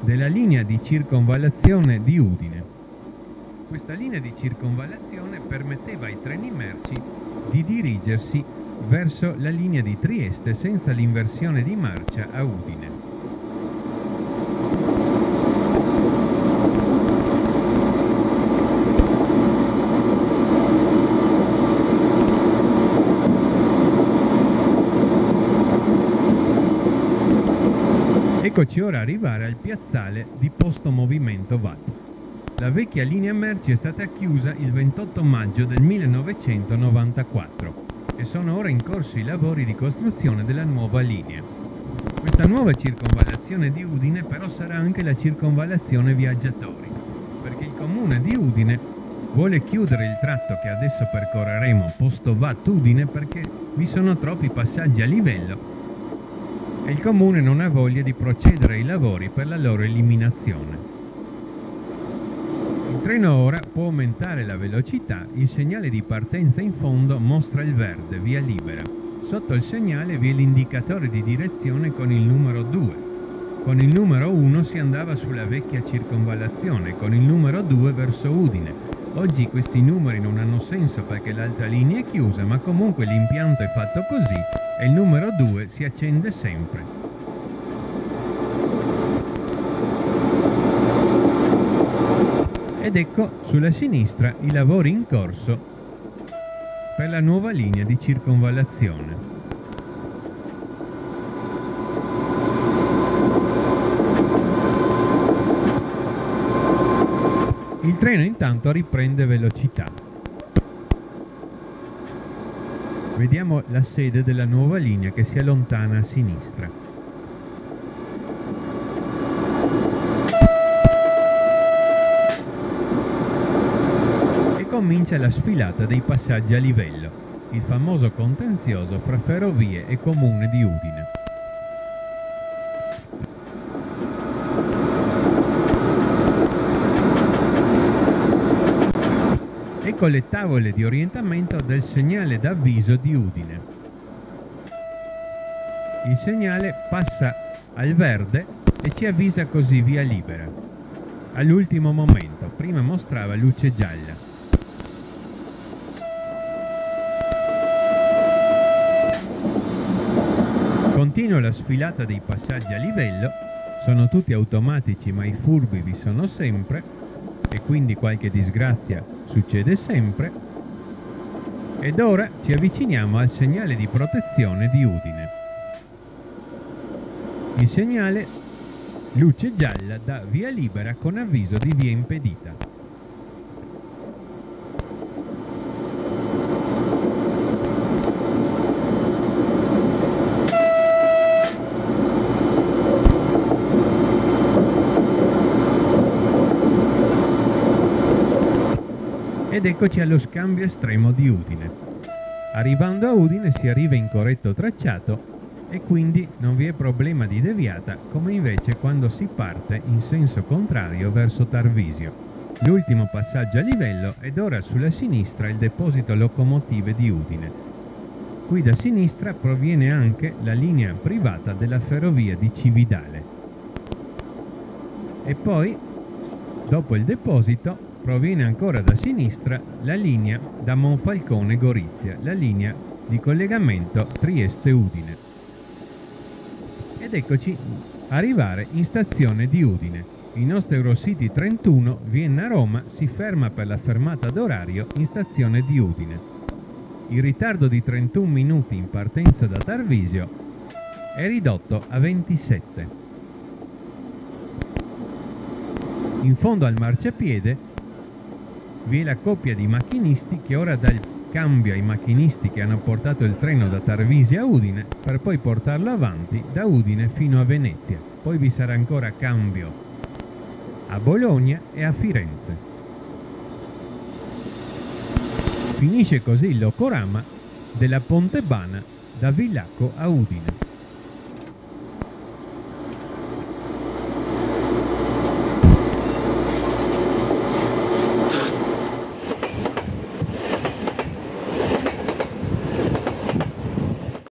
della linea di circonvallazione di Udine. Questa linea di circonvallazione permetteva ai treni merci di dirigersi verso la linea di Trieste senza l'inversione di marcia a Udine. Eccoci ora arrivare al piazzale di posto movimento Watt. La vecchia linea merci è stata chiusa il 28 maggio del 1994 e sono ora in corso i lavori di costruzione della nuova linea. Questa nuova circonvallazione di Udine però sarà anche la circonvallazione viaggiatori, perché il comune di Udine vuole chiudere il tratto che adesso percorreremo posto Watt Udine perché vi sono troppi passaggi a livello e il comune non ha voglia di procedere ai lavori per la loro eliminazione. Il treno ora può aumentare la velocità, il segnale di partenza in fondo mostra il verde, via libera. Sotto il segnale vi è l'indicatore di direzione con il numero 2. Con il numero 1 si andava sulla vecchia circonvallazione, con il numero 2 verso Udine. Oggi questi numeri non hanno senso perché l'altra linea è chiusa, ma comunque l'impianto è fatto così e il numero 2 si accende sempre. Ed ecco sulla sinistra i lavori in corso per la nuova linea di circonvallazione. Il treno intanto riprende velocità. Vediamo la sede della nuova linea che si allontana a sinistra. E comincia la sfilata dei passaggi a livello, il famoso contenzioso fra ferrovie e comune di Udine. Ecco le tavole di orientamento del segnale d'avviso di Udine. Il segnale passa al verde e ci avvisa così via libera. All'ultimo momento, prima mostrava luce gialla. Continua la sfilata dei passaggi a livello, sono tutti automatici ma i furbi vi sono sempre e quindi qualche disgrazia succede sempre. Ed ora ci avviciniamo al segnale di protezione di Udine. Il segnale luce gialla da via libera con avviso di via impedita. Ed eccoci allo scambio estremo di Udine. Arrivando a Udine si arriva in corretto tracciato e quindi non vi è problema di deviata come invece quando si parte in senso contrario verso Tarvisio. L'ultimo passaggio a livello ed ora sulla sinistra il deposito locomotive di Udine. Qui da sinistra proviene anche la linea privata della ferrovia di Cividale. E poi, dopo il deposito, proviene ancora da sinistra la linea da Monfalcone Gorizia, la linea di collegamento Trieste-Udine. Ed eccoci arrivare in stazione di Udine. Il nostro Eurocity 31 Vienna-Roma si ferma per la fermata d'orario in stazione di Udine. Il ritardo di 31 minuti in partenza da Tarvisio è ridotto a 27. In fondo al marciapiede vi è la coppia di macchinisti che ora dà il cambio ai macchinisti che hanno portato il treno da Tarvisi a Udine per poi portarlo avanti da Udine fino a Venezia. Poi vi sarà ancora cambio a Bologna e a Firenze. Finisce così il locorama della Pontebana da Villacco a Udine.